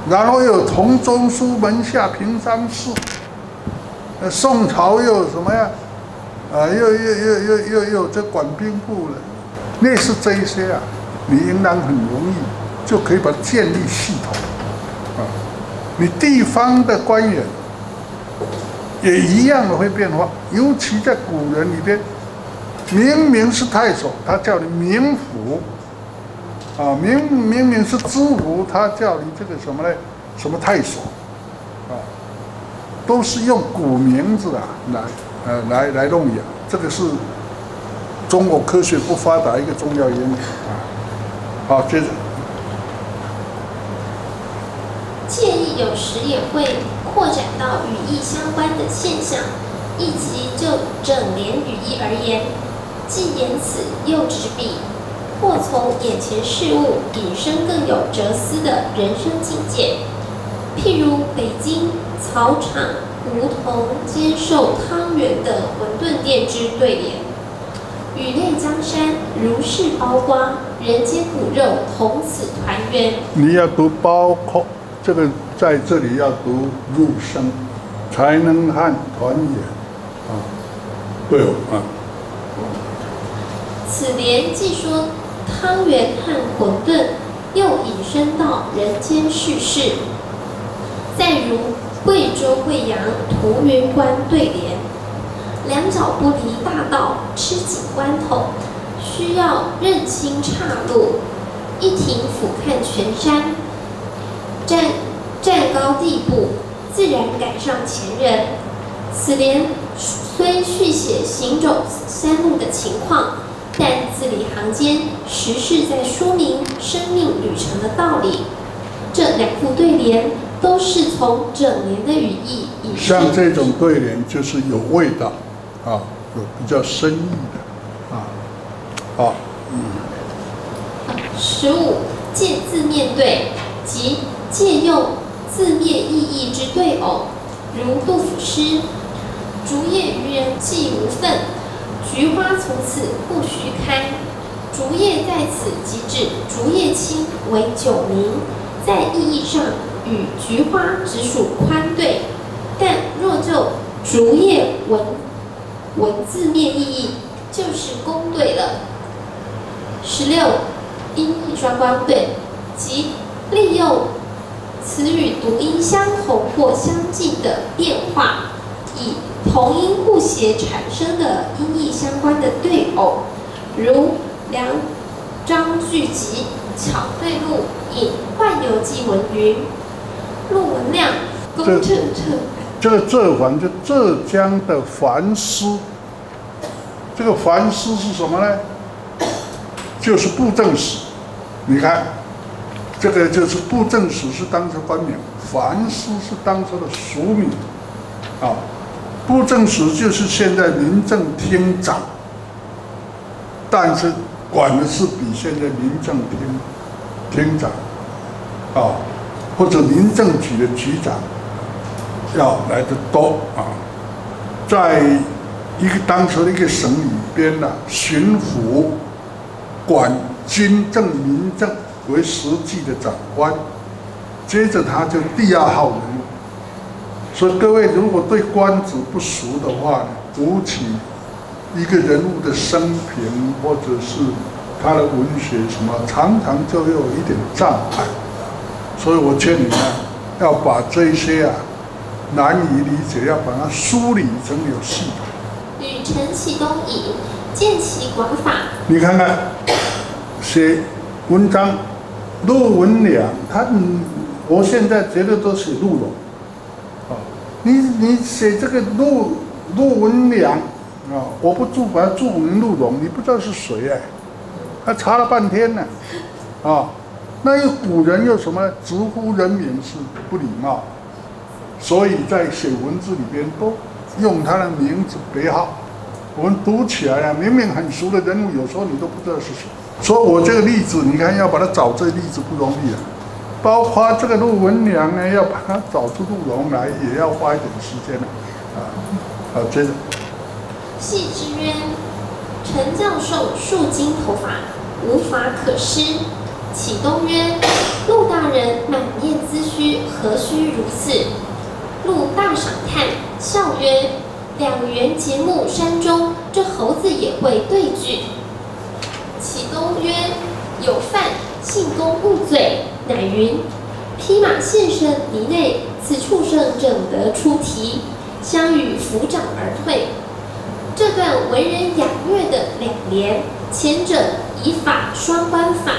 然后又同中书门下平章事，呃，宋朝又什么呀？啊，又又又又又又这管兵部了，类似这一些啊，你应当很容易就可以把它建立系统啊。你地方的官员也一样的会变化，尤其在古人里边，明明是太守，他叫你明府。啊，明明明是知府，他叫你这个什么呢？什么太守，啊，都是用古名字啊来呃来来弄养，这个是中国科学不发达一个重要原因啊。好，接着，建议有时也会扩展到语义相关的现象，以及就整联语义而言，既言辞又执笔。或从眼前事物引申更有哲思的人生境界，譬如北京草场梧桐接受汤圆的馄饨店之对联：“雨泪江山如是包瓜，人间骨肉同此团圆。”你要读包括这个，在这里要读入声，才能和团圆啊。对哦啊。此联既说。汤圆和馄饨又引申到人间叙事。再如贵州贵阳图云关对联：两脚不离大道，吃紧关头，需要认清岔路，一停俯瞰全山，站站高地步，自然赶上前人。此联虽续写行走山路的情况。但字里行间，实是在说明生命旅程的道理。这两副对联都是从整联的语义引像这种对联就是有味道，啊，有比较深意的，啊，好，嗯。十五借字面对，即借用字面意义之对偶，如杜甫诗：“竹叶渔人寄无份。”菊花从此不须开，竹叶在此即指竹叶青为酒名，在意义上与菊花只属宽对，但若就竹叶文文字面意义，就是公对了。十六音译双关对，即利用词语读音相同或相近的变化，以。同音互谐产生的音译相关的对偶，如梁张聚集巧对录引《万游记》文云，陆文亮公正正。这个浙环就浙江的樊师，这个樊师是什么呢？就是布政使。你看，这个就是布政使是当时官名，樊师是当时的俗名，啊。布政使就是现在民政厅长，但是管的是比现在民政厅厅长啊，或者民政局的局长要来的多啊。在一个当时的一个省里边呢，巡抚管军政民政为实际的长官，接着他就第二号人。所以各位如果对官职不熟的话，读起一个人物的生平或者是他的文学什么，常常就有一点障碍。所以我劝你们要把这些啊难以理解，要把它梳理成有系统。与陈启东以见其广法。你看看写文章，陆文良，他，我现在觉得都写陆龙，你你写这个陆陆文良啊，我不注把它注明陆龙，你不知道是谁哎，他查了半天呢，啊，那有古人有什么直呼人名是不礼貌，所以在写文字里边都用他的名字别号。我们读起来啊，明明很熟的人物，有时候你都不知道是谁。所以我这个例子，你看要把它找这例子不容易啊。包括这个陆文良呢，要把它找出陆龙来，也要花一点时间。啊，好，接着。戏之曰：陈教授数金头发，无法可施。启东曰：陆大人满面髭须，何须如此？陆大赏叹，笑曰。两员节目山中，这猴子也会对句。启东曰：“有犯，信公勿罪。”乃云：“披马现身篱内，此畜生正得出题，相与抚掌而退。”这段文人雅悦的两联，前者以法双关法，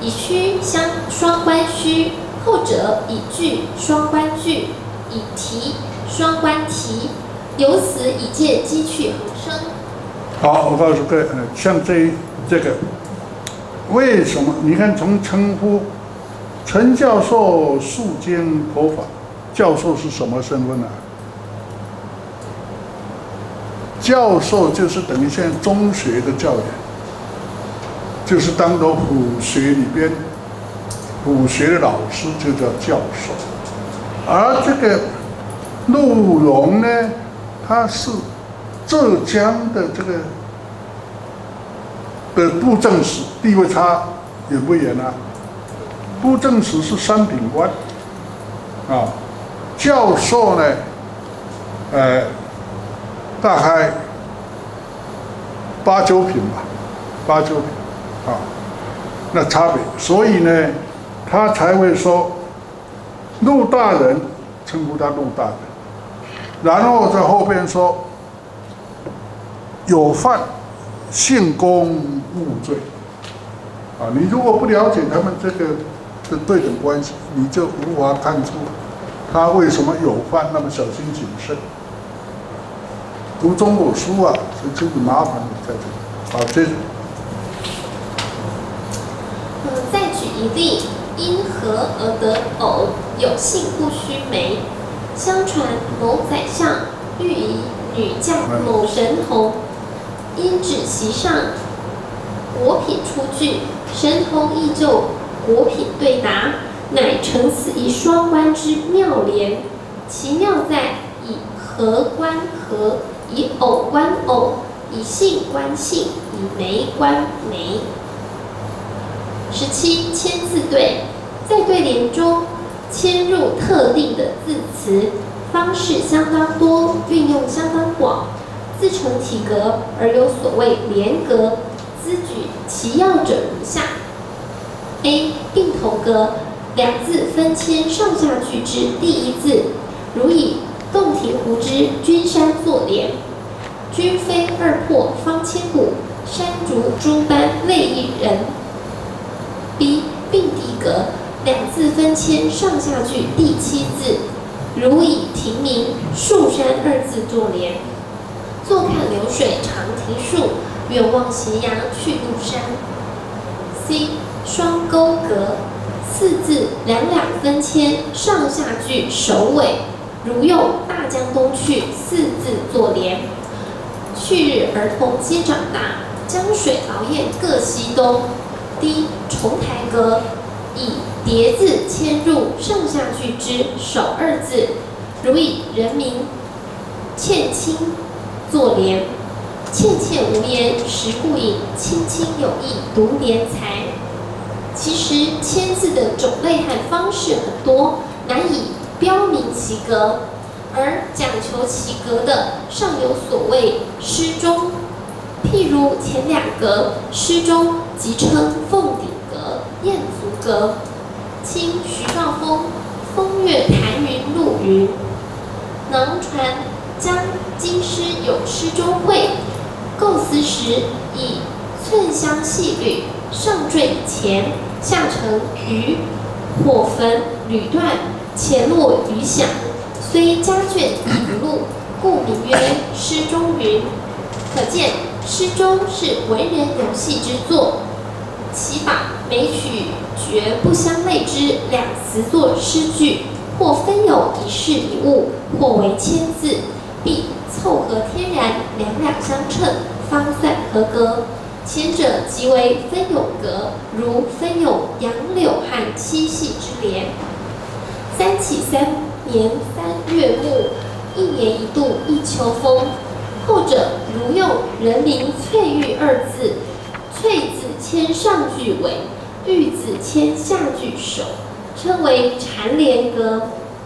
以虚相双关虚；后者以句双关句，以题双关题。由此以借机趣横生。好，我告诉各位，像这这个，为什么？你看，从称呼陈教授素经佛法，教授是什么身份呢？教授就是等于现在中学的教员，就是当做辅学里边武学的老师，就叫教授。而这个陆荣呢？他是浙江的这个的布政使，地位差远不远啊？布政使是三品官啊，教授呢，呃，大概八九品吧，八九品啊，那差别，所以呢，他才会说陆大人称呼他陆大人。然后在后边说，有犯，性公勿罪，啊，你如果不了解他们这个的对等关系，你就无法看出他为什么有犯那么小心谨慎。读中国书啊，是真的麻烦的在这里。好，接着。嗯，再举一例，因何而得偶？有幸不须眉。相传某宰相欲以女嫁某神童，因指席上果品出具，神童依旧果品对答，乃成此一双关之妙联。其妙在以和关和，以偶关偶，以性关性，以眉关眉。十七千字对，在对联中。迁入特定的字词，方式相当多，运用相当广，自成体格而有所谓联格。兹举其要者如下：A. 并头格，两字分迁上下句之第一字，如以洞庭湖之君山作联，君非二破方千古，山竹诸般类一人。B. 并地格。两字分迁上下句第七字，如以亭名树山二字作联。坐看流水长亭树，远望斜阳去路山。C 双钩格，四字两两分迁上下句首尾，如用大江东去四字作联。去日儿童皆长大，江水劳燕各西东。D 重台格。以叠字迁入上下句之首二字，如以人民倩青作联，倩倩无言时故隐，青青有意独怜才。其实签字的种类和方式很多，难以标明其格，而讲求其格的尚有所谓诗中，譬如前两格诗中即称凤顶格、燕足。格，清徐兆丰《风月谈云录》云：“囊传将京师有诗中会，构思时以寸香细缕，上坠以前，下沉余，或分缕断，前落余响，虽家卷亦不露，故名曰诗中云。可见诗中是文人游戏之作，其法每曲绝不相类之两词作诗句，或分有一事一物，或为千字，必凑合天然，两两相称，方算合格。前者即为分有格，如分有杨柳和七夕之别。三起三年三月暮，一年一度一秋风。后者如用人名翠玉二字，翠字牵上句尾，玉字牵下句首，称为蝉联格。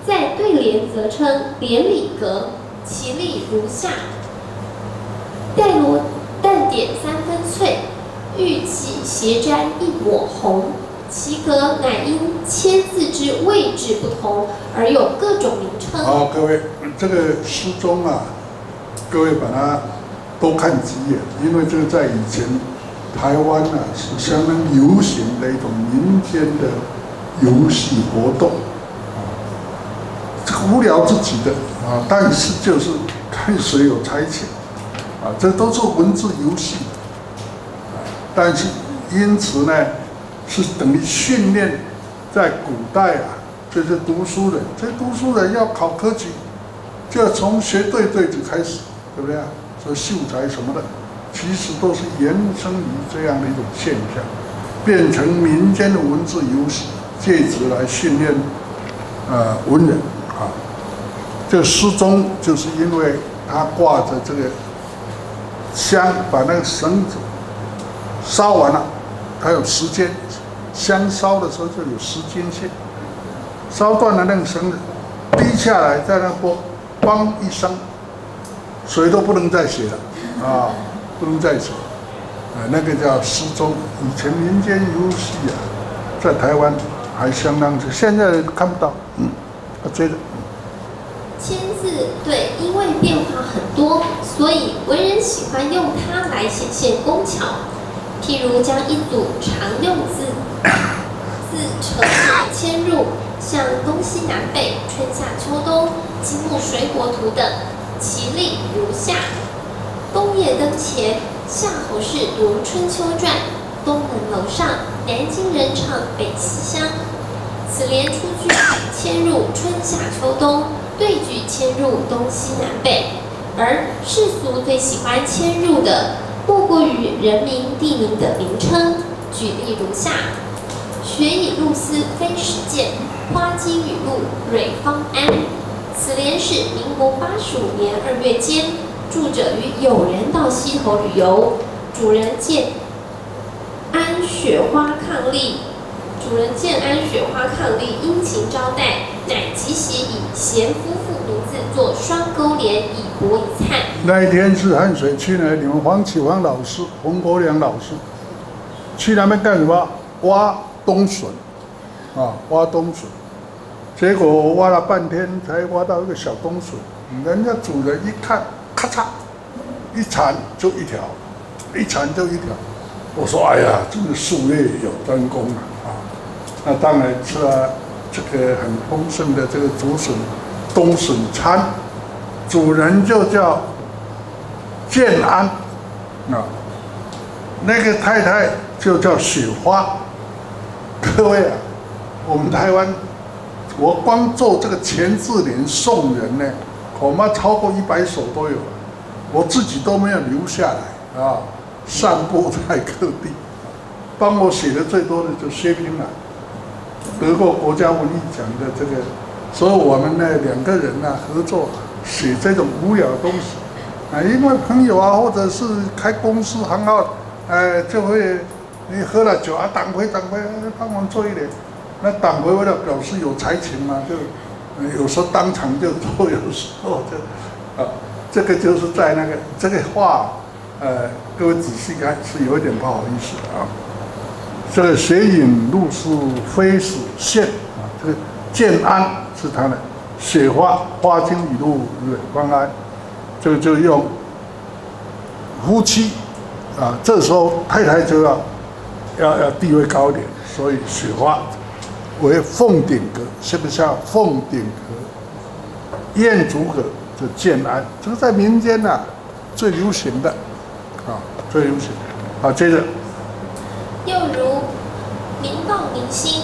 在对联则称联里格。其例如下：戴罗点三分翠，玉起斜沾一抹红。其格乃因签字之位置不同而有各种名称。好，各位，这个诗中啊。各位把它多看几眼，因为这个在以前台湾呢是相当流行的一种民间的游戏活动，这个无聊至极的啊，但是就是看谁有才情啊，这都是文字游戏，但是因此呢是等于训练在古代啊，这些读书人，这读书人要考科举，就要从学对对子开始。对不对啊？说秀才什么的，其实都是延伸于这样的一种现象，变成民间的文字游戏，借此来训练呃文人啊。这诗中就是因为他挂着这个香，把那个绳子烧完了，它有时间，香烧的时候就有时间线，烧断了那个绳子，滴下来，在那锅，嘣一声。谁都不能再写了，啊，不能再写，啊，那个叫失踪。以前民间游戏啊，在台湾还相当之，现在看不到。嗯，我追着。签字对，因为变化很多，所以文人喜欢用它来显现工巧。譬如将一组常用字 字成签入，像东西南北、春夏秋冬、金木水火土等。其例如下：冬夜灯前，夏侯氏读《春秋传》；东门楼上，南京人唱《北西厢》。此联出句迁入春夏秋冬，对句迁入东西南北。而世俗最喜欢迁入的，莫过于人名、地名的名称。举例如下：雪以露丝非时见，花积雨露蕊方安。此联是民国八十五年二月间，住者与友人到溪头旅游，主人见安雪花伉俪，主人见安雪花伉俪，殷勤招待，乃即写以贤夫妇独自做双钩联，以博一灿。那一天是汉水去呢，你们黄启煌老师、洪国良老师去那边干什么？挖冬笋，啊，挖冬笋。结果挖了半天，才挖到一个小冬笋。人家主人一看，咔嚓，一铲就一条，一铲就一条。我说：“哎呀，这个术业有专攻啊！”啊，那当然吃了这个很丰盛的这个竹笋冬笋餐。主人就叫建安啊，那个太太就叫雪花。各位啊，我们台湾。我光做这个钱字联送人呢，恐怕超过一百首都有了，我自己都没有留下来啊，散布在各地。帮我写的最多的就薛平了，得过国家文艺奖的这个，所以我们呢两个人呢合作写这种无聊的东西啊，因为朋友啊或者是开公司行号，哎就会你喝了酒啊，党魁党魁帮忙做一点。那党魁为了表示有才情嘛，就有时候当场就做，有时候就啊，这个就是在那个这个话，呃，各位仔细看是有一点不好意思啊。这个雪影路是非是现啊，这个建安是他的雪花花经雨露对不对？安，这个就用夫妻啊，这时候太太就要要要地位高一点，所以雪花为凤顶阁，是不是像凤顶阁、燕竹阁就建安？这个在民间呢最流行的啊，最流行。好，接着又如民报民心，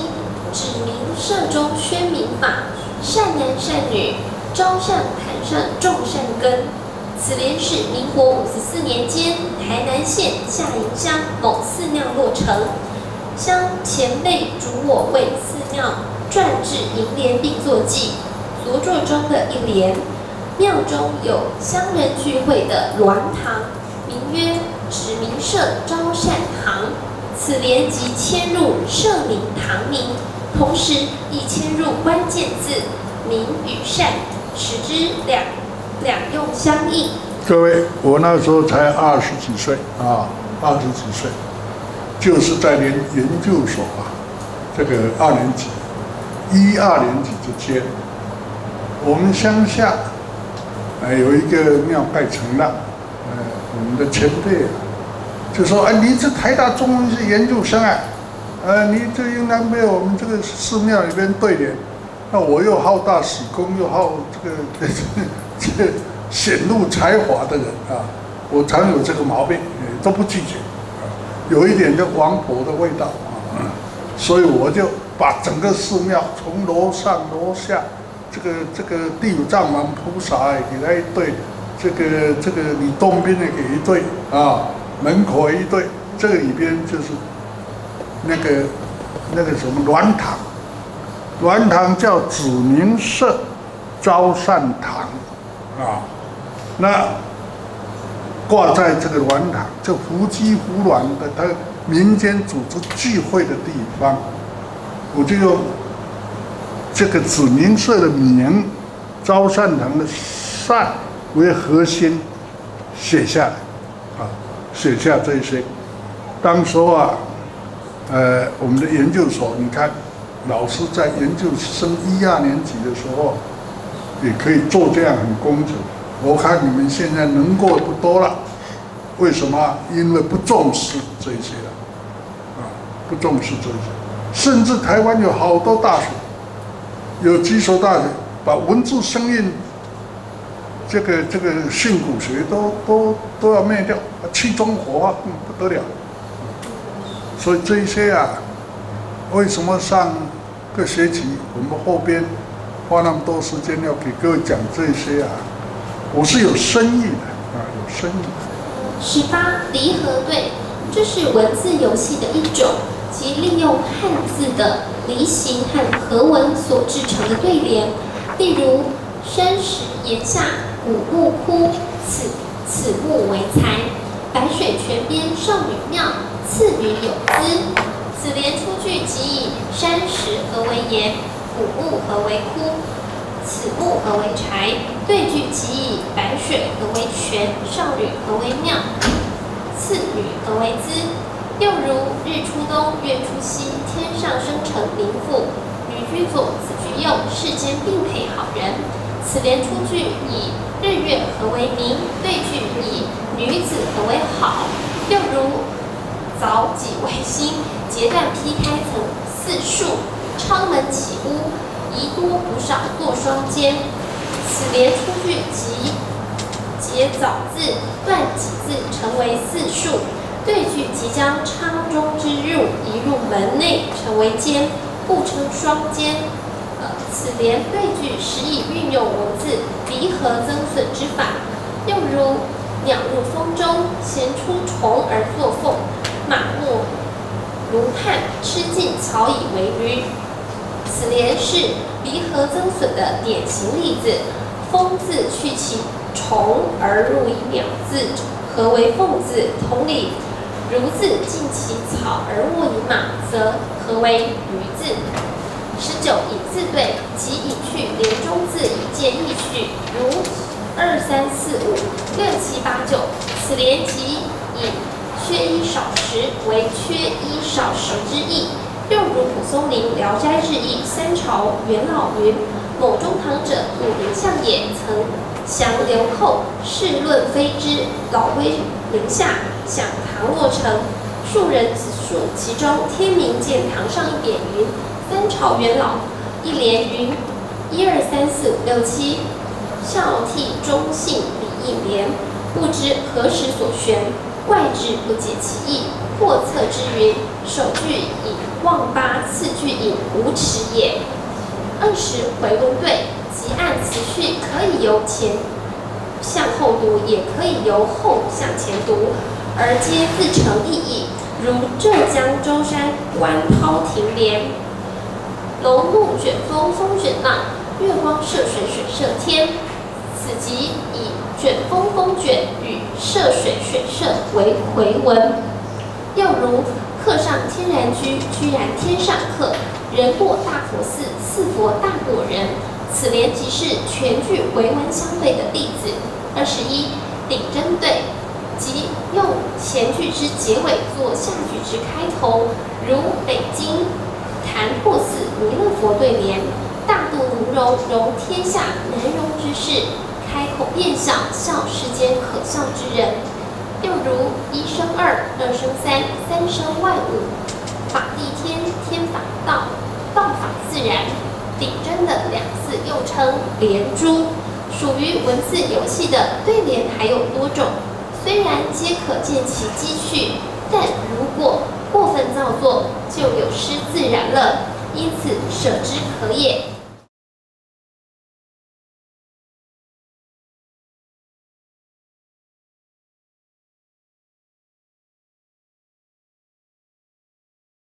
指明社中宣明法，善男善女，招善谈善，种善根。此联是民国五十四年间，台南县下营乡某寺庙落成，乡前辈主我为寺庙撰制楹联并作记。着作中的一联，庙中有乡人聚会的銮堂，名曰指明社招善堂。此联即迁入社名堂名，同时亦迁入关键字明与善，使之两两用相应。各位，我那时候才二十几岁啊，二十几岁，就是在研研究所啊，这个二年级，一二年级之间，我们乡下，呃，有一个庙拜成了，呃，我们的前辈啊，就说，哎，你这台大中文系研究生啊，呃，你这应该没有我们这个寺庙里边对联，那我又好大喜功，又好这个 这这。显露才华的人啊，我常有这个毛病，都不拒绝，有一点叫王婆的味道啊，所以我就把整个寺庙从楼上楼下，这个这个地藏王菩萨给他一对，这个这个李东宾的给一对啊，门口一对，这里边就是那个那个什么銮堂，銮堂叫子明社招善堂啊。那挂在这个銮堂，这胡姬胡銮的，它民间组织聚会的地方，我就用这个子明社的名，招善堂的善为核心写下来，写下这些。当时啊，呃，我们的研究所，你看，老师在研究生一二年级的时候，也可以做这样很工整。我看你们现在能过不多了，为什么？因为不重视这些了，啊，不重视这些，甚至台湾有好多大学，有几所大学把文字声韵，这个这个训诂学都都都要灭掉，去中国，嗯，不得了。所以这一些啊，为什么上个学期我们后边花那么多时间要给各位讲这些啊？我是有深意的啊，有深意。十八离合对，这是文字游戏的一种，即利用汉字的离形和合文所制成的对联。例如“山石岩下古木枯，此此木为材。白水泉边少女妙，次女有姿。”此联出句即以山石何为岩，古木何为枯。此木何为柴？对句即以白水何为泉，少女何为妙，次女何为姿。又如日出东，月出西，天上生成灵妇，女居左，子居右，世间并配好人。此联出句以日月何为明，对句以女子何为好。又如早己为新，截断劈开曾四树，昌门起屋。宜多补少，做双肩。此联出句即结早字，断己字，成为四数。对句即将昌中之入移入门内，成为间，故称双间。此联对句实以运用文字离合增损之法。又如鸟入风中，衔出虫而作凤；马没芦畔，吃尽草以为鱼。此联是离合增损的典型例子。风字去其虫而入以鸟字，合为凤字。同理，如字尽其草而卧以马，则合为鱼字。十九以字对，即以去连中字以见意序，如二三四五六七八九。此联即以缺一少十为缺一少十之意。又如蒲松龄《聊斋志异》三朝元老云：“某中堂者，武林相也。曾降流寇，事论非之。老归林下，响堂落成，数人子述其中，天明见堂上一匾云：“三朝元老。”一联云：“一二三四五六七，孝悌忠信礼义廉。”不知何时所悬，怪之不解其意。或测之云：“首句以望八，次句以无耻也。”二十回文对，即按词序可以由前向后读，也可以由后向前读，而皆自成意义。如浙江舟山观涛亭联：“龙怒卷风风卷浪，月光射水水射天。”此即以卷风风卷与涉水水涉为回文。又如客上天然居，居然天上客。人过大佛寺，寺佛大过人。此联即是全句回文相对的例子。二十一，顶针对，即用前句之结尾做下句之开头，如北京潭破寺弥勒佛对联：大度能容，容天下难容之事；开口便笑，笑世间可笑之人。又如一生二，二生三，三生万物，法地天，天法道。道法自然，顶针的两字又称连珠，属于文字游戏的对联还有多种，虽然皆可见其机趣，但如果过分造作，就有失自然了，因此舍之可也。